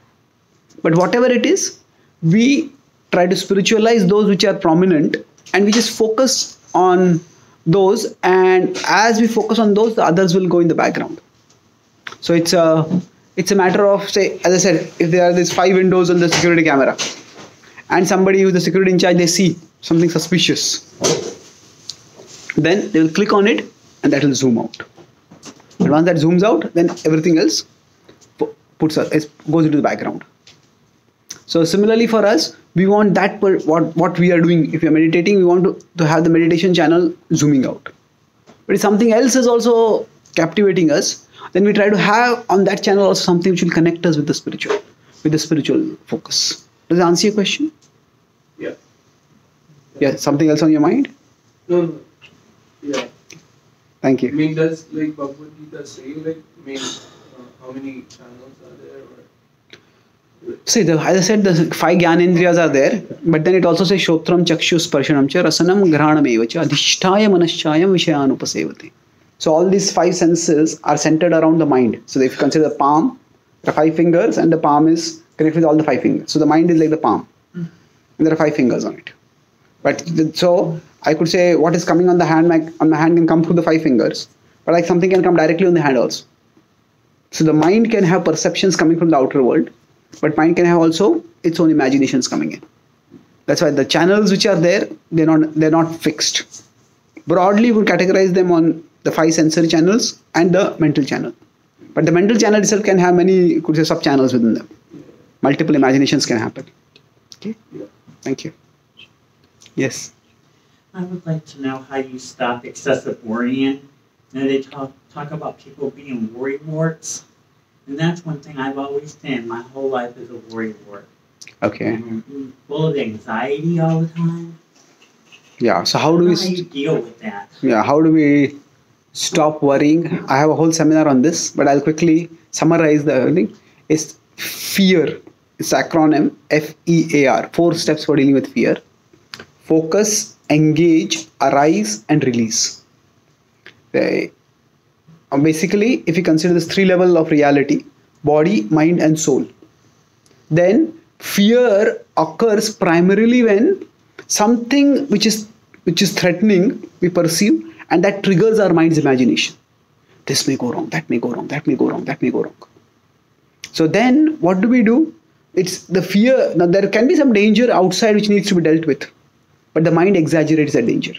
But whatever it is, we try to spiritualize those which are prominent and we just focus on those and as we focus on those the others will go in the background. So it's a it's a matter of say as i said if there are these five windows on the security camera and somebody who's the security in charge they see something suspicious then they will click on it and that will zoom out. And once that zooms out then everything else puts goes into the background. So similarly for us, we want that per, what what we are doing. If we are meditating, we want to, to have the meditation channel zooming out. But if something else is also captivating us, then we try to have on that channel also something which will connect us with the spiritual, with the spiritual focus. Does that answer your question? Yeah. Yeah. Something else on your mind? No, no. Yeah. Thank you I mean, does like Bhagavad Gita say like, I mean, uh, how many channels are there? Or See, the, as I said, the five Gyanendriyas are there, but then it also says Shotram, Chakshu, Sparshanam, cha, Rasanam, Granam, Evacha, Adhishtaya, Manashchayam, Vishayanupasevati. So all these five senses are centered around the mind. So if you consider the palm, the five fingers, and the palm is connected with all the five fingers. So the mind is like the palm, and there are five fingers on it. But the, so I could say what is coming on the hand, my, on my hand can come through the five fingers, but like something can come directly on the hand also. So the mind can have perceptions coming from the outer world, but mind can have also its own imaginations coming in. That's why the channels which are there, they're not they're not fixed. broadly we categorize them on the five sensory channels and the mental channel. But the mental channel itself can have many could say sub channels within them. Multiple imaginations can happen. Okay? Thank you. Yes. I would like to know how you stop excessive worrying. You know, they talk talk about people being worry warts, and that's one thing I've always been. My whole life is a worry wart. okay I'm full of anxiety all the time. yeah so how do we how deal with that? yeah how do we stop worrying i have a whole seminar on this but i'll quickly summarize the thing it's fear it's acronym f-e-a-r four steps for dealing with fear focus engage arise and release. Uh, basically if you consider this three level of reality body mind and soul then fear occurs primarily when something which is which is threatening we perceive and that triggers our mind's imagination. This may go wrong that may go wrong that may go wrong that may go wrong. So then what do we do? It's the fear now there can be some danger outside which needs to be dealt with but the mind exaggerates that danger.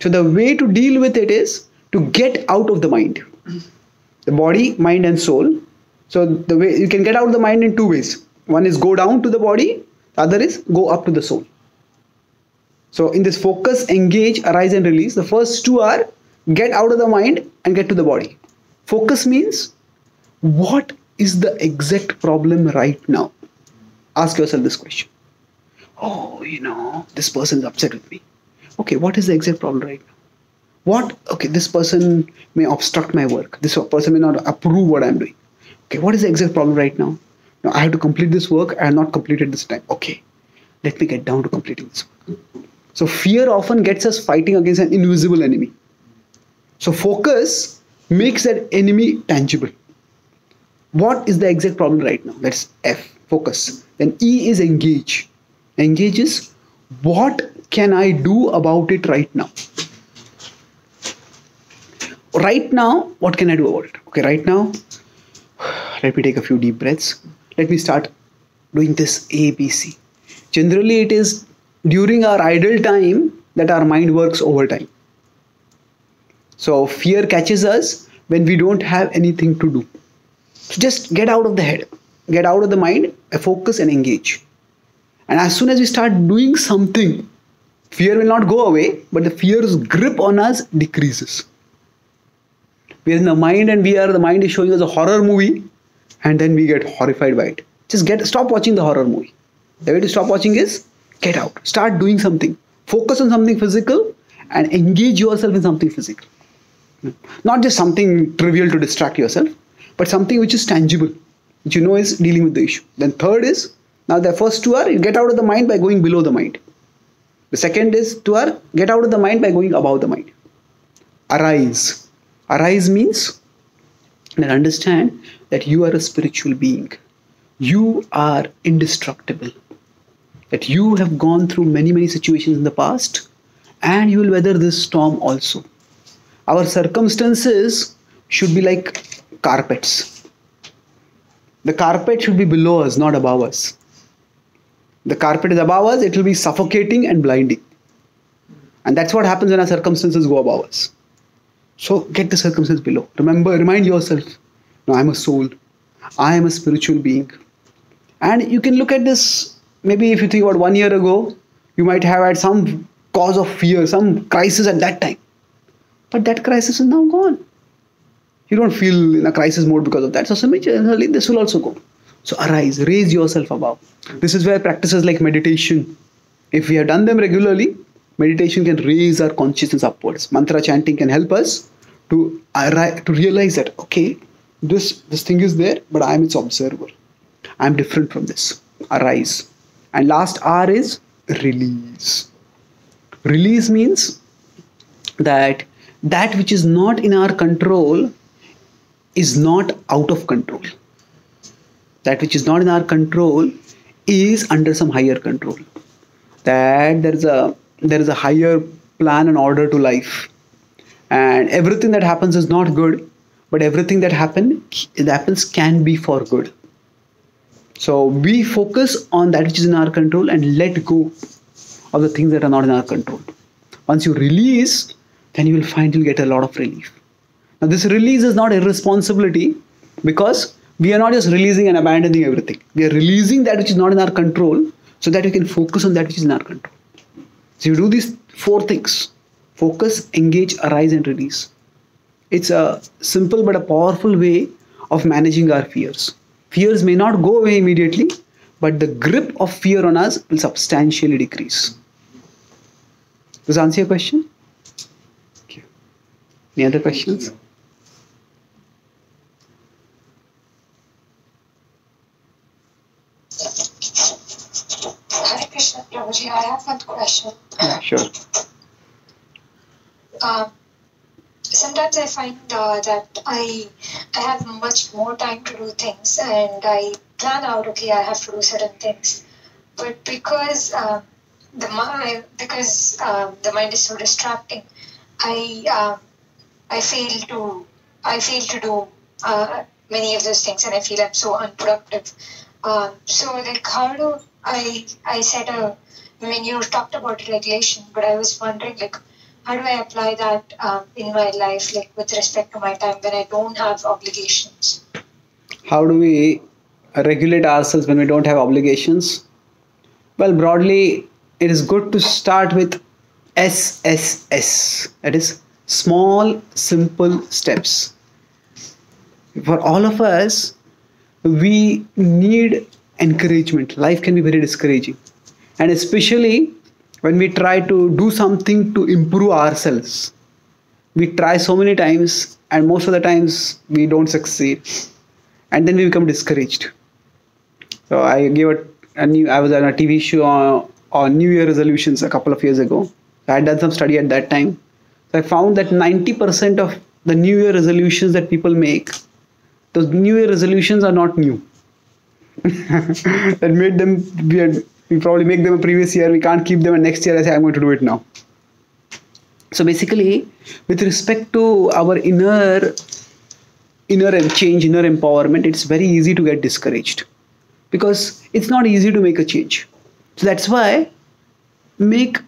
So the way to deal with it is to get out of the mind the body mind and soul. So the way you can get out of the mind in two ways. One is go down to the body the other is go up to the soul. So in this focus engage arise and release the first two are get out of the mind and get to the body. Focus means what is the exact problem right now? Ask yourself this question. Oh you know this person is upset with me. Okay what is the exact problem right now what? Okay this person may obstruct my work. This person may not approve what i'm doing. Okay what is the exact problem right now? Now i have to complete this work. I have not completed this time. Okay let me get down to completing this work. So fear often gets us fighting against an invisible enemy. So focus makes that enemy tangible. What is the exact problem right now? That's f focus. Then e is engage. Engage is what can i do about it right now right now what can i do about it? Okay right now let me take a few deep breaths. Let me start doing this a b c. Generally it is during our idle time that our mind works overtime. So fear catches us when we don't have anything to do. So just get out of the head. Get out of the mind focus and engage. And as soon as we start doing something fear will not go away but the fear's grip on us decreases we are in the mind and we are the mind is showing us a horror movie and then we get horrified by it. Just get stop watching the horror movie. The way to stop watching is get out. Start doing something. Focus on something physical and engage yourself in something physical. Not just something trivial to distract yourself but something which is tangible which you know is dealing with the issue. Then third is now the first two are you get out of the mind by going below the mind. The second is to are get out of the mind by going above the mind. Arise arise means that understand that you are a spiritual being. You are indestructible. That you have gone through many many situations in the past and you will weather this storm also. Our circumstances should be like carpets. The carpet should be below us not above us. The carpet is above us it will be suffocating and blinding. And that's what happens when our circumstances go above us so get the circumstance below. Remember remind yourself no i'm a soul. I am a spiritual being. And you can look at this maybe if you think about one year ago you might have had some cause of fear some crisis at that time. But that crisis is now gone. You don't feel in a crisis mode because of that. So similarly this will also go. So arise raise yourself above. This is where practices like meditation if we have done them regularly meditation can raise our consciousness upwards. Mantra chanting can help us to to realize that okay this this thing is there but i am its observer. I am different from this. Arise. And last r is release. Release means that that which is not in our control is not out of control. That which is not in our control is under some higher control. That there is a there is a higher plan and order to life and everything that happens is not good but everything that happen happens can be for good so we focus on that which is in our control and let go of the things that are not in our control once you release then you will find you'll get a lot of relief. Now, this release is not irresponsibility because we are not just releasing and abandoning everything. We are releasing that which is not in our control so that we can focus on that which is in our control. So, you do these four things focus, engage, arise, and release. It's a simple but a powerful way of managing our fears. Fears may not go away immediately, but the grip of fear on us will substantially decrease. Does answer your question? Okay. Any other questions? Hare Krishna I have one question. Yeah, sure. Um, sometimes I find uh, that I I have much more time to do things, and I plan out okay I have to do certain things, but because um, the mind because um, the mind is so distracting, I um, I fail to I fail to do uh, many of those things, and I feel I'm so unproductive. Um, so like how do I I set a I mean you talked about regulation, but I was wondering like how do I apply that um, in my life, like with respect to my time when I don't have obligations? How do we regulate ourselves when we don't have obligations? Well, broadly, it is good to start with SSS that is, small, simple steps. For all of us, we need encouragement. Life can be very discouraging, and especially when we try to do something to improve ourselves. We try so many times and most of the times we don't succeed. And then we become discouraged. So i gave a, a new i was on a tv show on, on new year resolutions a couple of years ago. I had done some study at that time. So i found that 90% of the new year resolutions that people make those new year resolutions are not new. That made them weird we probably make them a previous year. We can't keep them and next year. I say i'm going to do it now. So basically with respect to our inner inner change inner empowerment it's very easy to get discouraged. Because it's not easy to make a change. So that's why make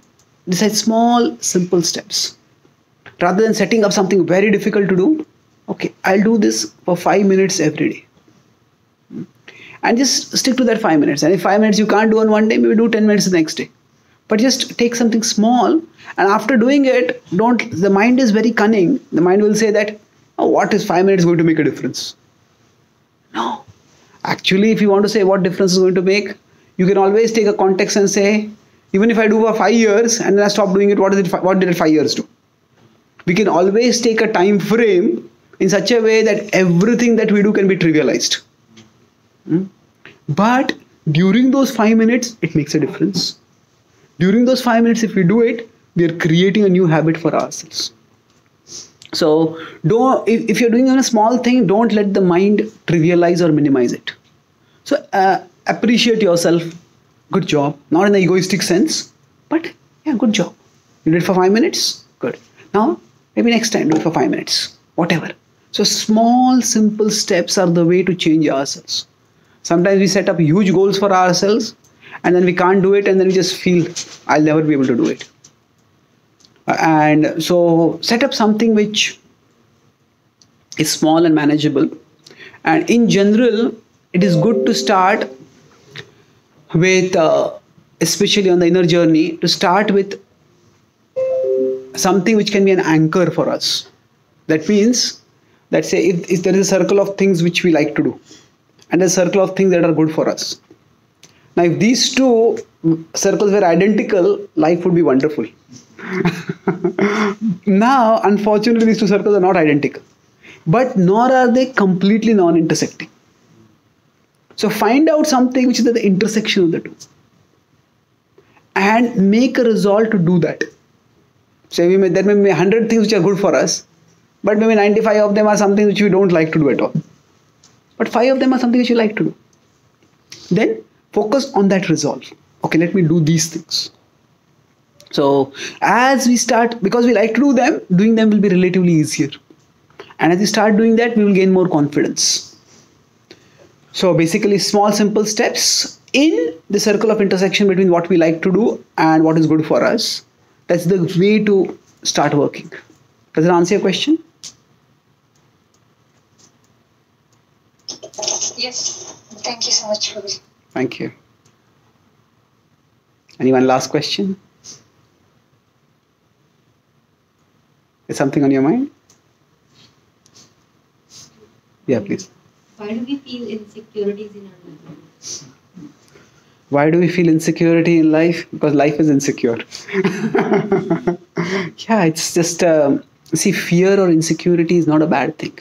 decide small simple steps. Rather than setting up something very difficult to do okay i'll do this for 5 minutes every day and just stick to that five minutes. And if five minutes you can't do on one day, maybe do 10 minutes the next day. But just take something small, and after doing it, don't. The mind is very cunning. The mind will say that, oh, what is five minutes going to make a difference? No. Actually, if you want to say what difference is going to make, you can always take a context and say, even if I do for five years and then I stop doing it, what is it? What did it five years do? We can always take a time frame in such a way that everything that we do can be trivialized. Hmm? But during those five minutes, it makes a difference. During those five minutes, if we do it, we are creating a new habit for ourselves. So, don't if, if you're doing a small thing, don't let the mind trivialize or minimize it. So, uh, appreciate yourself. Good job. Not in the egoistic sense, but yeah, good job. You did it for five minutes. Good. Now, maybe next time do it for five minutes. Whatever. So, small, simple steps are the way to change ourselves sometimes we set up huge goals for ourselves and then we can't do it and then we just feel i'll never be able to do it. And so set up something which is small and manageable. And in general it is good to start with uh, especially on the inner journey to start with something which can be an anchor for us. That means let's say if, if there is a circle of things which we like to do and a circle of things that are good for us. Now, if these two circles were identical, life would be wonderful. now, unfortunately, these two circles are not identical, but nor are they completely non intersecting. So, find out something which is at the intersection of the two and make a resolve to do that. So, we may, there may be 100 things which are good for us, but maybe 95 of them are something which we don't like to do at all but five of them are something which you like to do. Then focus on that resolve. Okay, let me do these things. So as we start, because we like to do them, doing them will be relatively easier. And as we start doing that, we will gain more confidence. So basically, small, simple steps in the circle of intersection between what we like to do and what is good for us. That's the way to start working. Does it answer your question? Yes. Thank you so much, Guru. Thank you. Anyone last question? Is something on your mind? Yeah, please. Why do we feel insecurities in our life? Why do we feel insecurity in life? Because life is insecure. yeah, it's just, um, see, fear or insecurity is not a bad thing.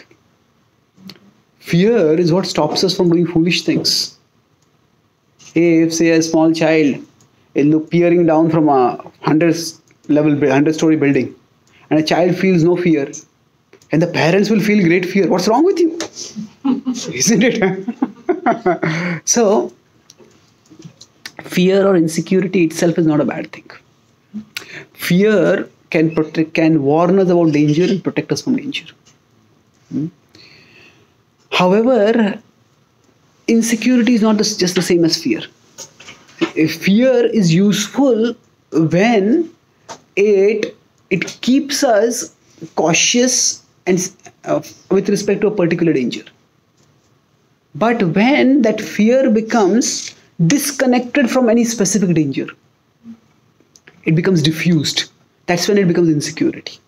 Fear is what stops us from doing foolish things. If, say, a small child is peering down from a 100 level, 100 story building, and a child feels no fear, and the parents will feel great fear. What's wrong with you? Isn't it? so, fear or insecurity itself is not a bad thing. Fear can protect, can warn us about danger and protect us from danger. Hmm? However, insecurity is not just the same as fear. Fear is useful when it it keeps us cautious and uh, with respect to a particular danger. But when that fear becomes disconnected from any specific danger, it becomes diffused. That's when it becomes insecurity.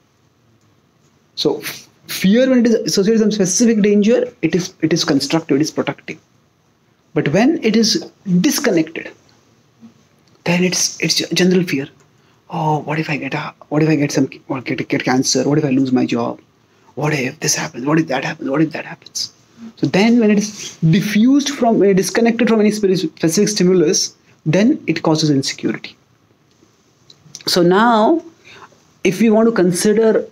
So fear when it is associated with some specific danger, it is it is constructive, it is protective. But when it is disconnected, then it's it's general fear. Oh, what if I get a what if I get some or get get cancer? What if I lose my job? What if this happens? What if that happens? What if that happens? So then when it is diffused from when it is disconnected from any speci- specific stimulus, then it causes insecurity. So now if we want to consider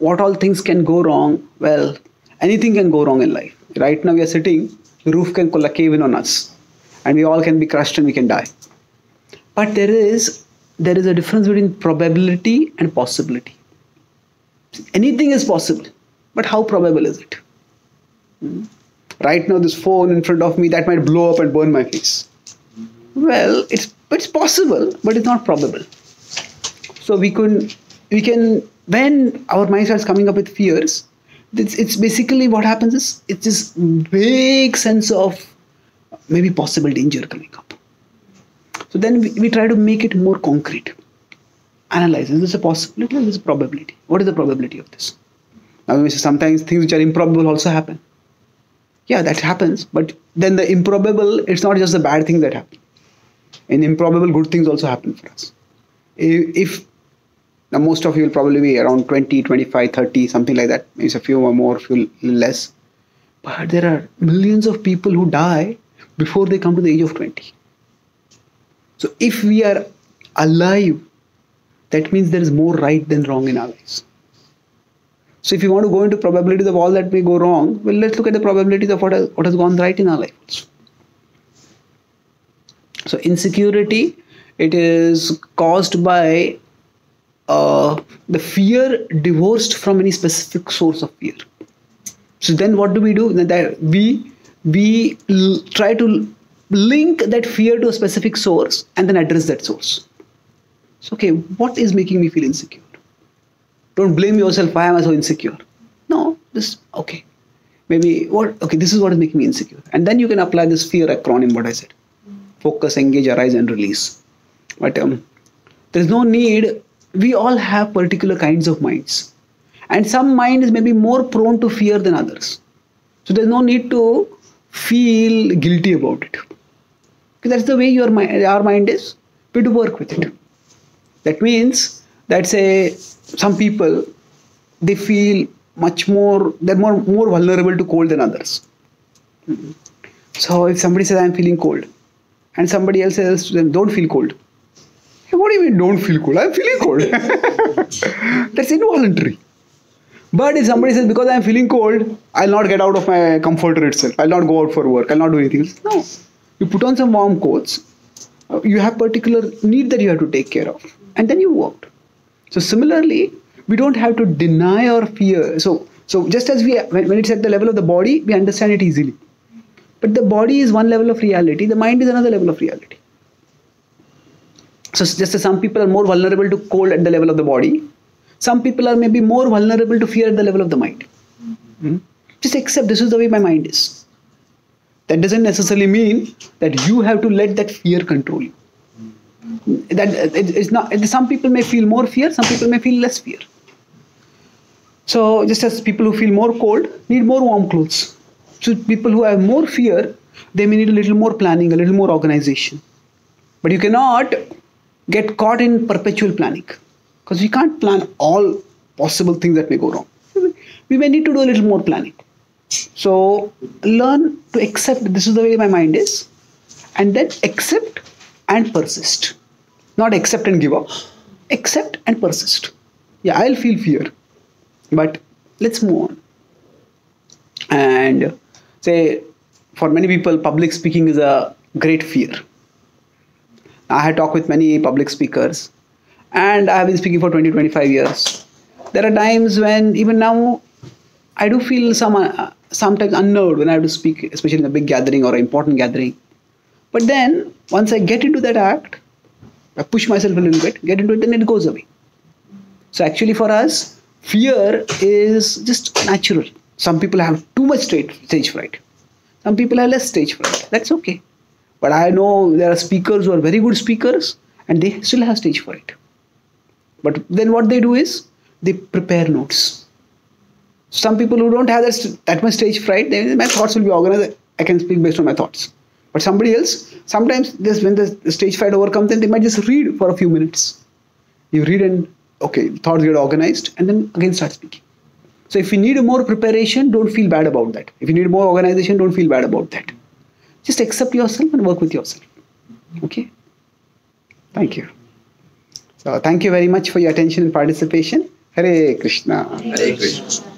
what all things can go wrong, well, anything can go wrong in life. Right now we are sitting, the roof can colla- cave in on us, and we all can be crushed and we can die. But there is there is a difference between probability and possibility. Anything is possible, but how probable is it? Hmm? Right now, this phone in front of me that might blow up and burn my face. Well, it's it's possible, but it's not probable. So we can we can when our mind starts coming up with fears, it's, it's basically what happens is it's this big sense of maybe possible danger coming up. So then we, we try to make it more concrete. Analyze is this a possibility or is this a probability? What is the probability of this? Now sometimes things which are improbable also happen. Yeah, that happens, but then the improbable, it's not just the bad things that happen. In improbable, good things also happen for us. If now most of you will probably be around 20 25 30 something like that. Maybe a few or more few less. But there are millions of people who die before they come to the age of 20 so if we are alive that means there is more right than wrong in our lives. So if you want to go into probabilities of all that may go wrong well let's look at the probabilities of what has, what has gone right in our life also. so insecurity it is caused by uh, the fear divorced from any specific source of fear. So then what do we do? That we we try to link that fear to a specific source and then address that source. So okay, what is making me feel insecure? Don't blame yourself. Why am I so insecure? No, this okay. Maybe what okay, this is what is making me insecure. And then you can apply this fear acronym, what I said. Focus, engage, arise, and release. But um, there's no need we all have particular kinds of minds. And some mind is maybe more prone to fear than others. So there's no need to feel guilty about it. That's the way your mind our mind is. We to work with it. That means that say some people they feel much more they're more more vulnerable to cold than others. So if somebody says i'm feeling cold and somebody else says to them don't feel cold what do you mean don't feel cold? I'm feeling cold. That's involuntary. But if somebody says because I'm feeling cold, I'll not get out of my comforter itself. I'll not go out for work. I'll not do anything. else. No. You put on some warm coats. uh, You have particular need that you have to take care of, and then you work. So similarly, we don't have to deny our fear. So so just as we when, when it's at the level of the body, we understand it easily. But the body is one level of reality. The mind is another level of reality. So just as some people are more vulnerable to cold at the level of the body, Some people are maybe more vulnerable to fear at the level of the mind. Hmm? Just accept this is the way my mind is. That doesn't necessarily mean that you have to let that fear control you. That it- it's not. Some people may feel more fear. Some people may feel less fear. So just as people who feel more cold need more warm clothes. So people who have more fear, they may need a little more planning, a little more organization. But you cannot get caught in perpetual planning because we can't plan all possible things that may go wrong. We may need to do a little more planning. So learn to accept this is the way my mind is, and then accept and persist. Not accept and give up. Accept and persist. Yeah, I'll feel fear, but let's move on. And say, for many people, public speaking is a great fear. I had talked with many public speakers, and I have been speaking for 20 25 years. There are times when, even now, I do feel some uh, sometimes unnerved when I have to speak, especially in a big gathering or an important gathering. But then, once I get into that act, I push myself a little bit, get into it, then it goes away. So, actually, for us, fear is just natural. Some people have too much stage, fright, some people have less stage fright. That's okay. But I know there are speakers who are very good speakers and they still have stage fright. But then what they do is they prepare notes. Some people who don't have that, that much stage fright, they, my thoughts will be organized. I can speak based on my thoughts. But somebody else, sometimes this when the, stage fright overcomes them, they might just read for a few minutes. You read and okay, thoughts get organized, and then again start speaking. So if you need more preparation, don't feel bad about that. If you need more organization, don't feel bad about that. Just accept yourself and work with yourself. Okay? Thank you. So thank you very much for your attention and participation. Hare Krishna. Hare Krishna.